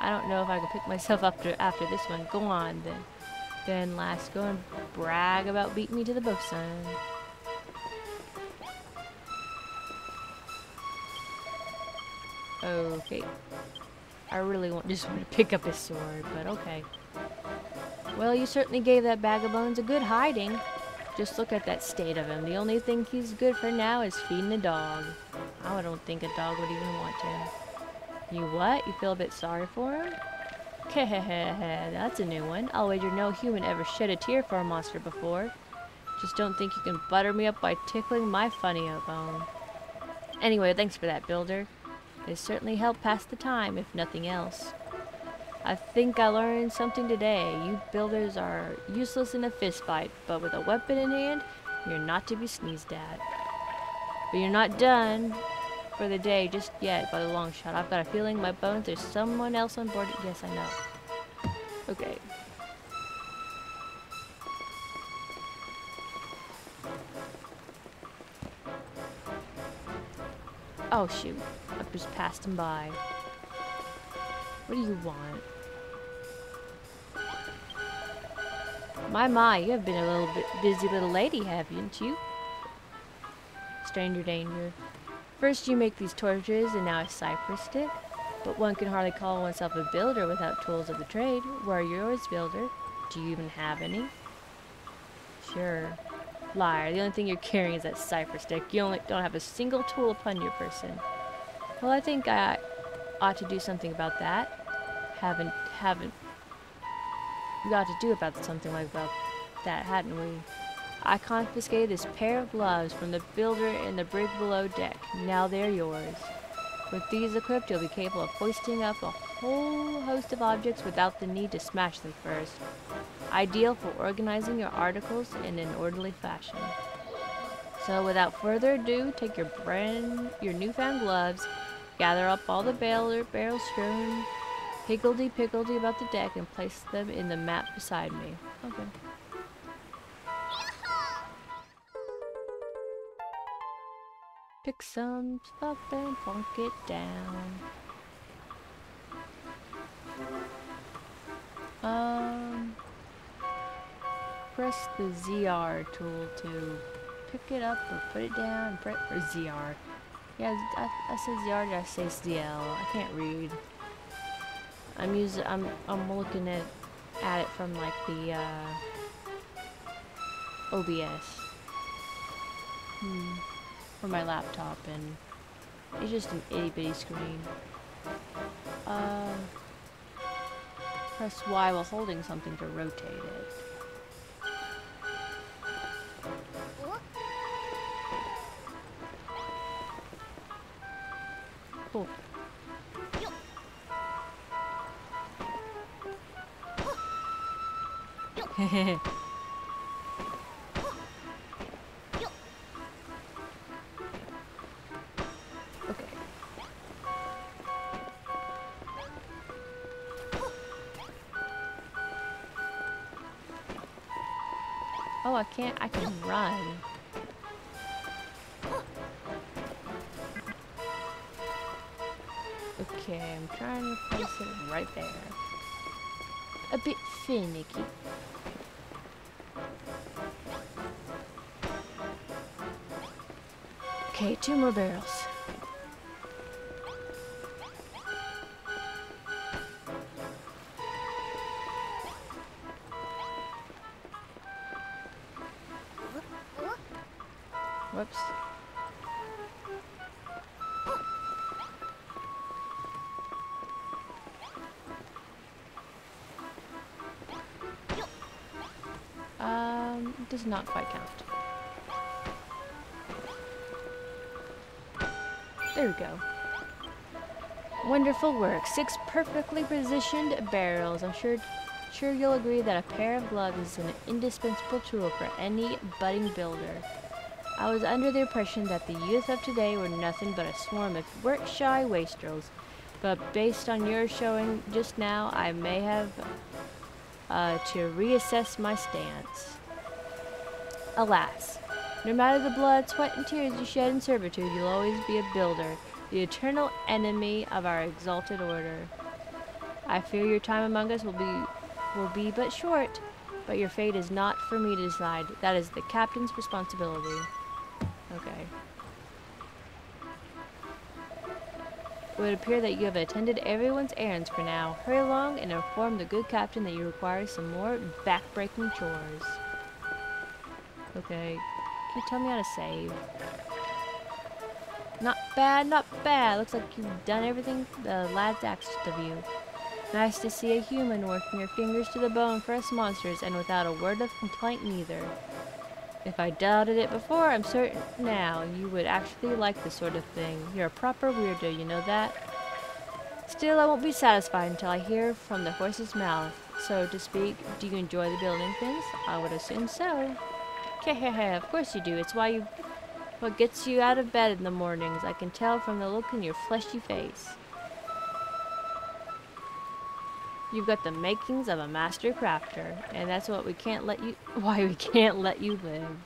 I don't know if I can pick myself up to, after this one. Go on, then. Then last, go and brag about beating me to the bosun. Okay. I really want, just want to pick up his sword, but okay. Well, you certainly gave that bag of bones a good hiding. Just look at that state of him. The only thing he's good for now is feeding a dog. I don't think a dog would even want to. You what? You feel a bit sorry for him? <laughs> That's a new one. I'll wager no human ever shed a tear for a monster before. Just don't think you can butter me up by tickling my funny bone. Anyway, thanks for that, Builder. It certainly helped pass the time, if nothing else. I think I learned something today. You builders are useless in a fistfight, but with a weapon in hand, you're not to be sneezed at. But you're not done for the day just yet by the long shot. I've got a feeling my bones there's someone else on board. Yes, I know. Okay. Oh shoot. Just passed him by. What do you want? My, my, you have been a little bit busy little lady, haven't you? Stranger danger. First you make these torches and now a cypress stick. But one can hardly call oneself a builder without tools of the trade. Where are yours, builder? Do you even have any? Sure. Liar, the only thing you're carrying is that cypress stick. You only don't have a single tool upon your person. Well, I think I ought to do something about that. Haven't, haven't. We ought to do about something like about that, hadn't we? I confiscated this pair of gloves from the builder in the brig below deck. Now they're yours. With these equipped, you'll be capable of hoisting up a whole host of objects without the need to smash them first. Ideal for organizing your articles in an orderly fashion. So without further ado, take your brand, your newfound gloves, gather up all the barrel, barrels strewn higgledy-piggledy about the deck and place them in the map beside me. Okay. Pick some stuff and plunk it down. Um, press the ZR tool to pick it up or put it down. Press ZR. Yeah, I, I said ZR. I say ZL? I can't read. I'm using. I'm. I'm looking at at it from like the uh, OBS. Hmm for my laptop and it's just an itty bitty screen. Uh, press Y while holding something to rotate it. Cool. Hehehe Oh, Okay, two more barrels. Not quite count. There we go. Wonderful work. Six perfectly positioned barrels. I'm sure sure you'll agree that a pair of gloves is an indispensable tool for any budding builder. I was under the impression that the youth of today were nothing but a swarm of work-shy wastrels, but based on your showing just now, I may have uh, to reassess my stance. Alas, no matter the blood, sweat, and tears you shed in servitude, you'll always be a builder, the eternal enemy of our exalted order. I fear your time among us will be will be but short, but your fate is not for me to decide. That is the captain's responsibility. Okay. It would appear that you have attended everyone's errands for now. Hurry along and inform the good captain that you require some more back-breaking chores. Okay. Can you tell me how to save? Not bad, not bad. Looks like you've done everything the lads asked of you. Nice to see a human working your fingers to the bone for us monsters, and without a word of complaint neither. If I doubted it before, I'm certain now you would actually like this sort of thing. You're a proper weirdo, you know that? Still, I won't be satisfied until I hear from the horse's mouth, so to speak. Do you enjoy the building things? I would assume so. Of course you do. It's why you... What gets you out of bed in the mornings. I can tell from the look in your fleshy face. You've got the makings of a master crafter, and that's what we can't let you <laughs> why we can't let you live.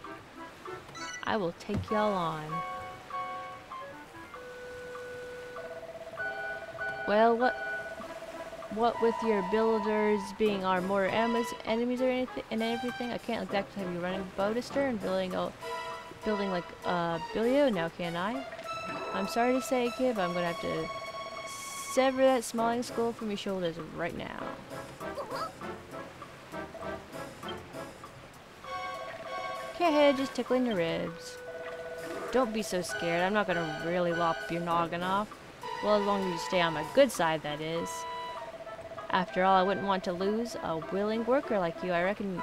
I will take y'all on. Well, what what with your builders being our mortar enemies, enemies or anything and everything, I can't exactly have you running Bodaster and building a building like uh Billio now, can I? I'm sorry to say, kid, but I'm gonna have to sever that smalling skull from your shoulders right now. Okay, just tickling your ribs. Don't be so scared. I'm not gonna really lop your noggin off. Well, as long as you stay on my good side, that is. After all, I wouldn't want to lose a willing worker like you. I reckon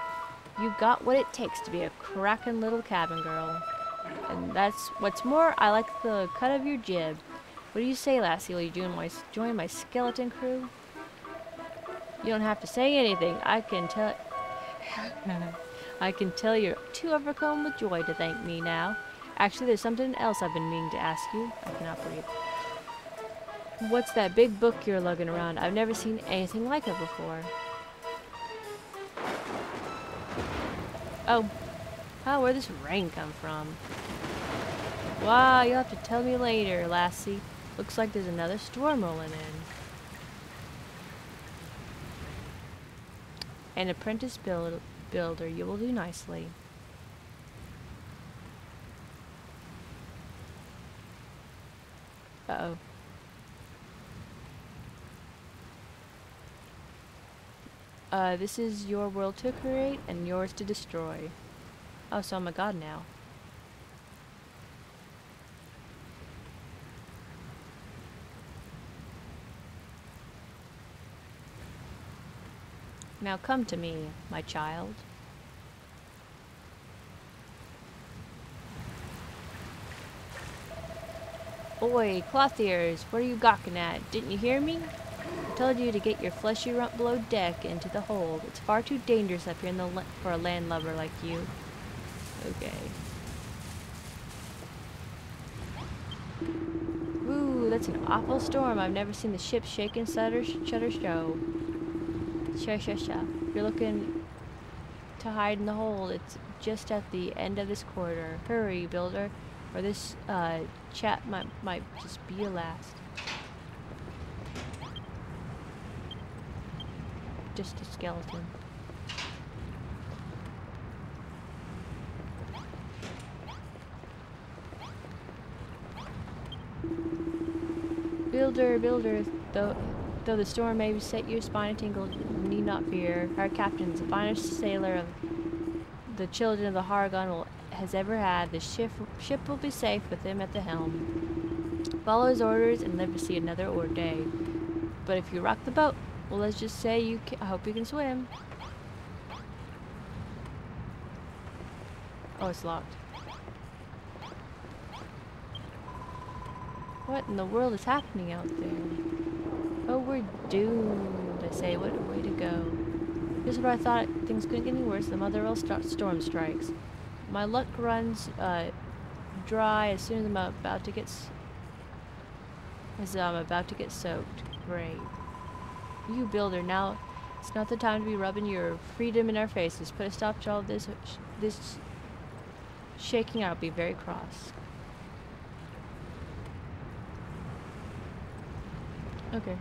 you've got what it takes to be a crackin' little cabin girl. And that's what's more, I like the cut of your jib. What do you say, lassie? Will you join my, join my skeleton crew? You don't have to say anything. I can tell... <laughs> I can tell you're too overcome with joy to thank me now. Actually, there's something else I've been meaning to ask you. I cannot breathe. What's that big book you're lugging around? I've never seen anything like it before. Oh. Oh, where'd this rain come from? Wow, you'll have to tell me later, lassie. Looks like there's another storm rolling in. An apprentice build builder, you will do nicely. Uh-oh. Uh, this is your world to create and yours to destroy. Oh, so I'm a god now. Now come to me, my child. Oi, cloth ears, what are you gawking at? Didn't you hear me? I told you to get your fleshy rump below deck into the hold. It's far too dangerous up here in the for a landlubber like you. Okay. Ooh, that's an awful storm. I've never seen the ship shake and shudder, shudder show. Sure, sure, sure. You're looking to hide in the hold. It's just at the end of this corridor. Hurry, builder, or this uh, chat might, might just be a last. Just a skeleton. Builder, builder, though though the storm may set your spine a tingle, need not fear. Our captain is the finest sailor of the children of the Hargon will, has ever had. The ship, ship will be safe with him at the helm. Follow his orders and live to see another or day. But if you rock the boat, well, let's just say you can, I hope you can swim. Oh, it's locked. What in the world is happening out there? Oh, we're doomed, I say. What a way to go. Just when I thought things couldn't get any worse, the mother of storm strikes. My luck runs uh, dry as soon as I'm about to get as I'm about to get soaked. Great. You builder, now it's not the time to be rubbing your freedom in our faces. Put a stop to all this this shaking out. Be very cross. Okay.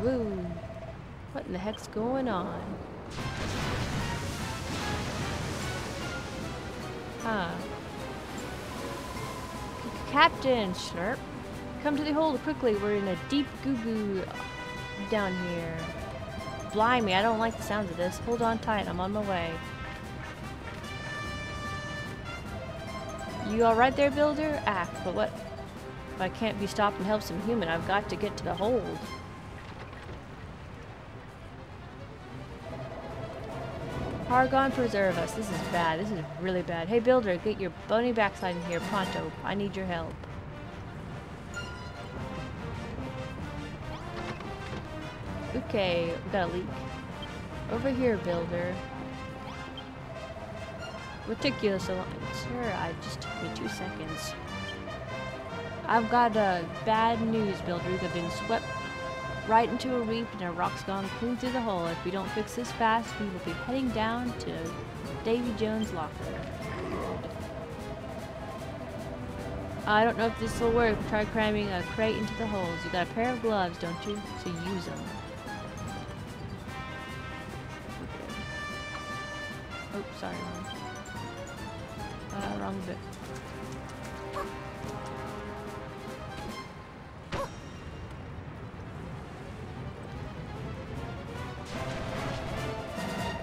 Woo. What in the heck's going on? Huh. Captain Schnurp, come to the hold quickly. We're in a deep goo-goo down here. Blimey, I don't like the sounds of this. Hold on tight, I'm on my way. You alright there, Builder? Ah, but what? If I can't be stopped and help some human, I've got to get to the hold. Hargon preserve us. This is bad. This is really bad. Hey, Builder, get your bony backside in here pronto. I need your help. Okay, we got a leak. Over here, Builder. Took you? Sir, I just took me two seconds. I've got bad news, Builder. We've been swept right into a reef and a rock's gone clean through the hole. If we don't fix this fast, we will be heading down to Davy Jones' locker. I don't know if this will work. Try cramming a crate into the holes. You got a pair of gloves, don't you? So use them. Sorry, Uh, wrong bit.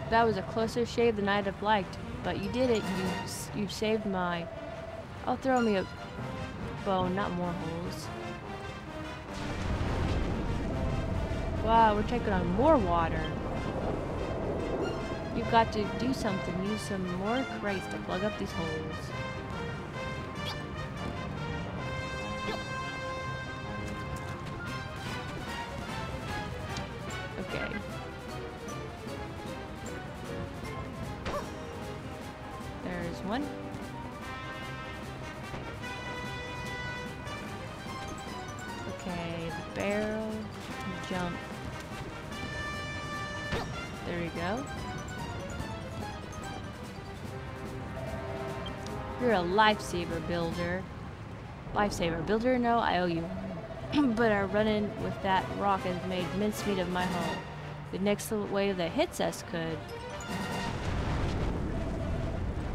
That was a closer shave than I'd have liked, but you did it. You you saved my. I'll throw me a bone, not more holes. Wow, we're taking on more water. You've got to do something. Use some more crates to plug up these holes. Lifesaver builder. Lifesaver builder? No, I owe you. <clears throat> but our run-in with that rock has made mincemeat of my home. The next wave that hits us could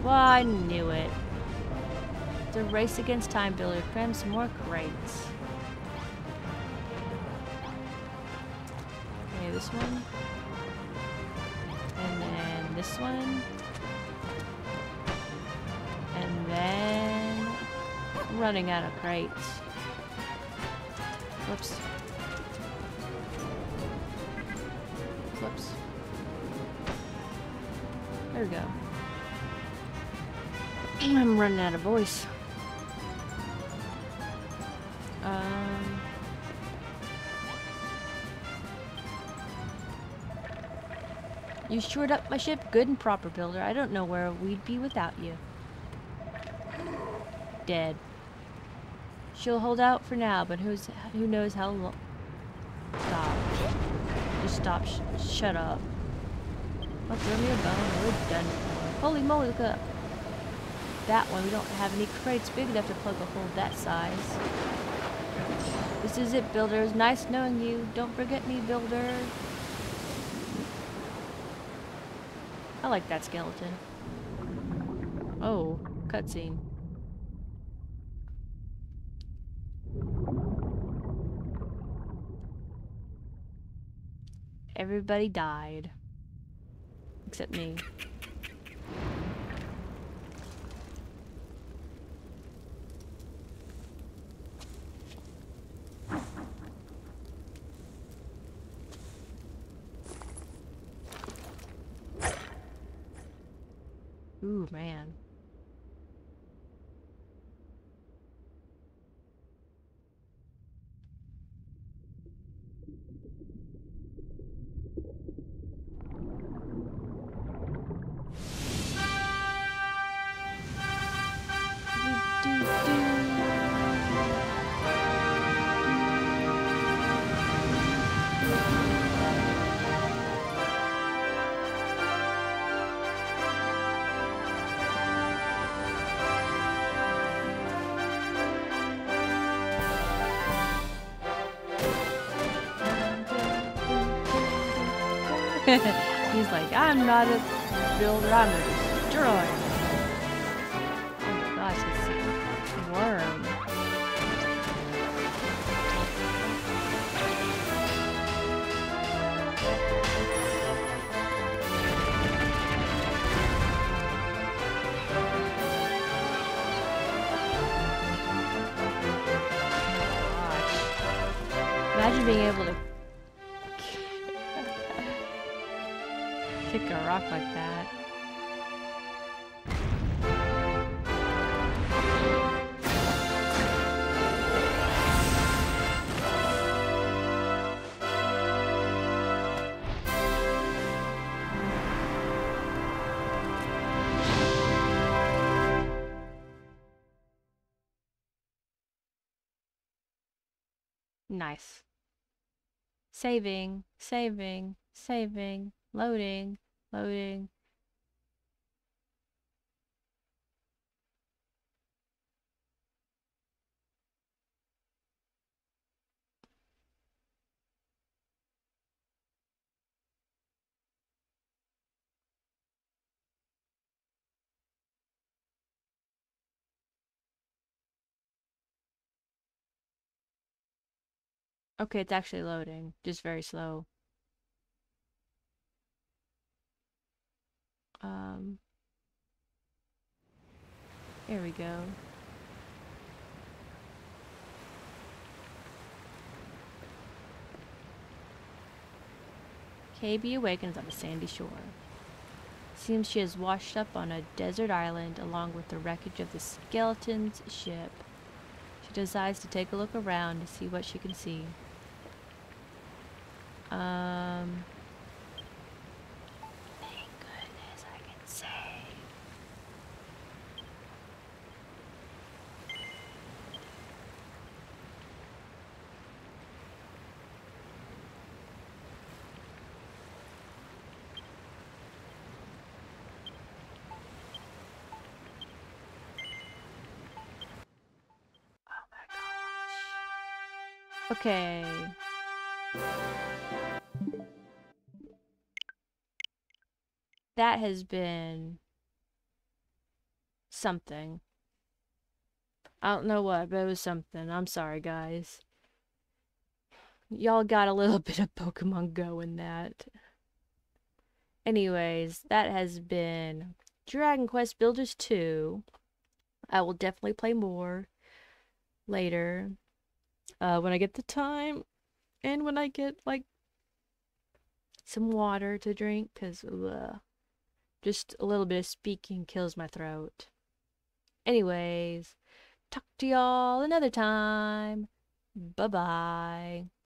well, I knew it. The race against time, Builder. Cram some more crates. Okay, this one. And then this one. I'm running out of crates. Whoops. Whoops. There we go. I'm running out of voice. Um... You shored up my ship good and proper, Builder. I don't know where we'd be without you. Dead. She'll hold out for now, but who's who knows how long... Stop. Just stop. Sh shut up. I'll throw me a bone. We're done. Holy moly, look up that one. We don't have any crates big enough to plug a hole that size. This is it, builders. Nice knowing you. Don't forget me, builder. I like that skeleton. Oh, cutscene. Everybody died. Except me. Ooh, man. I'm not a builder, I'm a Nice. Saving, saving, saving, loading, loading. Okay, it's actually loading, just very slow. Um, here we go. KB awakens on a sandy shore. Seems she has washed up on a desert island along with the wreckage of the skeleton's ship. She decides to take a look around to see what she can see. Um, thank goodness I can save. Oh my gosh. Okay. That has been something. I don't know what, but it was something. I'm sorry, guys. Y'all got a little <laughs> bit of Pokemon Go in that. Anyways, that has been Dragon Quest Builders 2. I will definitely play more later uh, when I get the time and when I get like some water to drink because just a little bit of speaking kills my throat. Anyways, talk to y'all another time. Bye bye.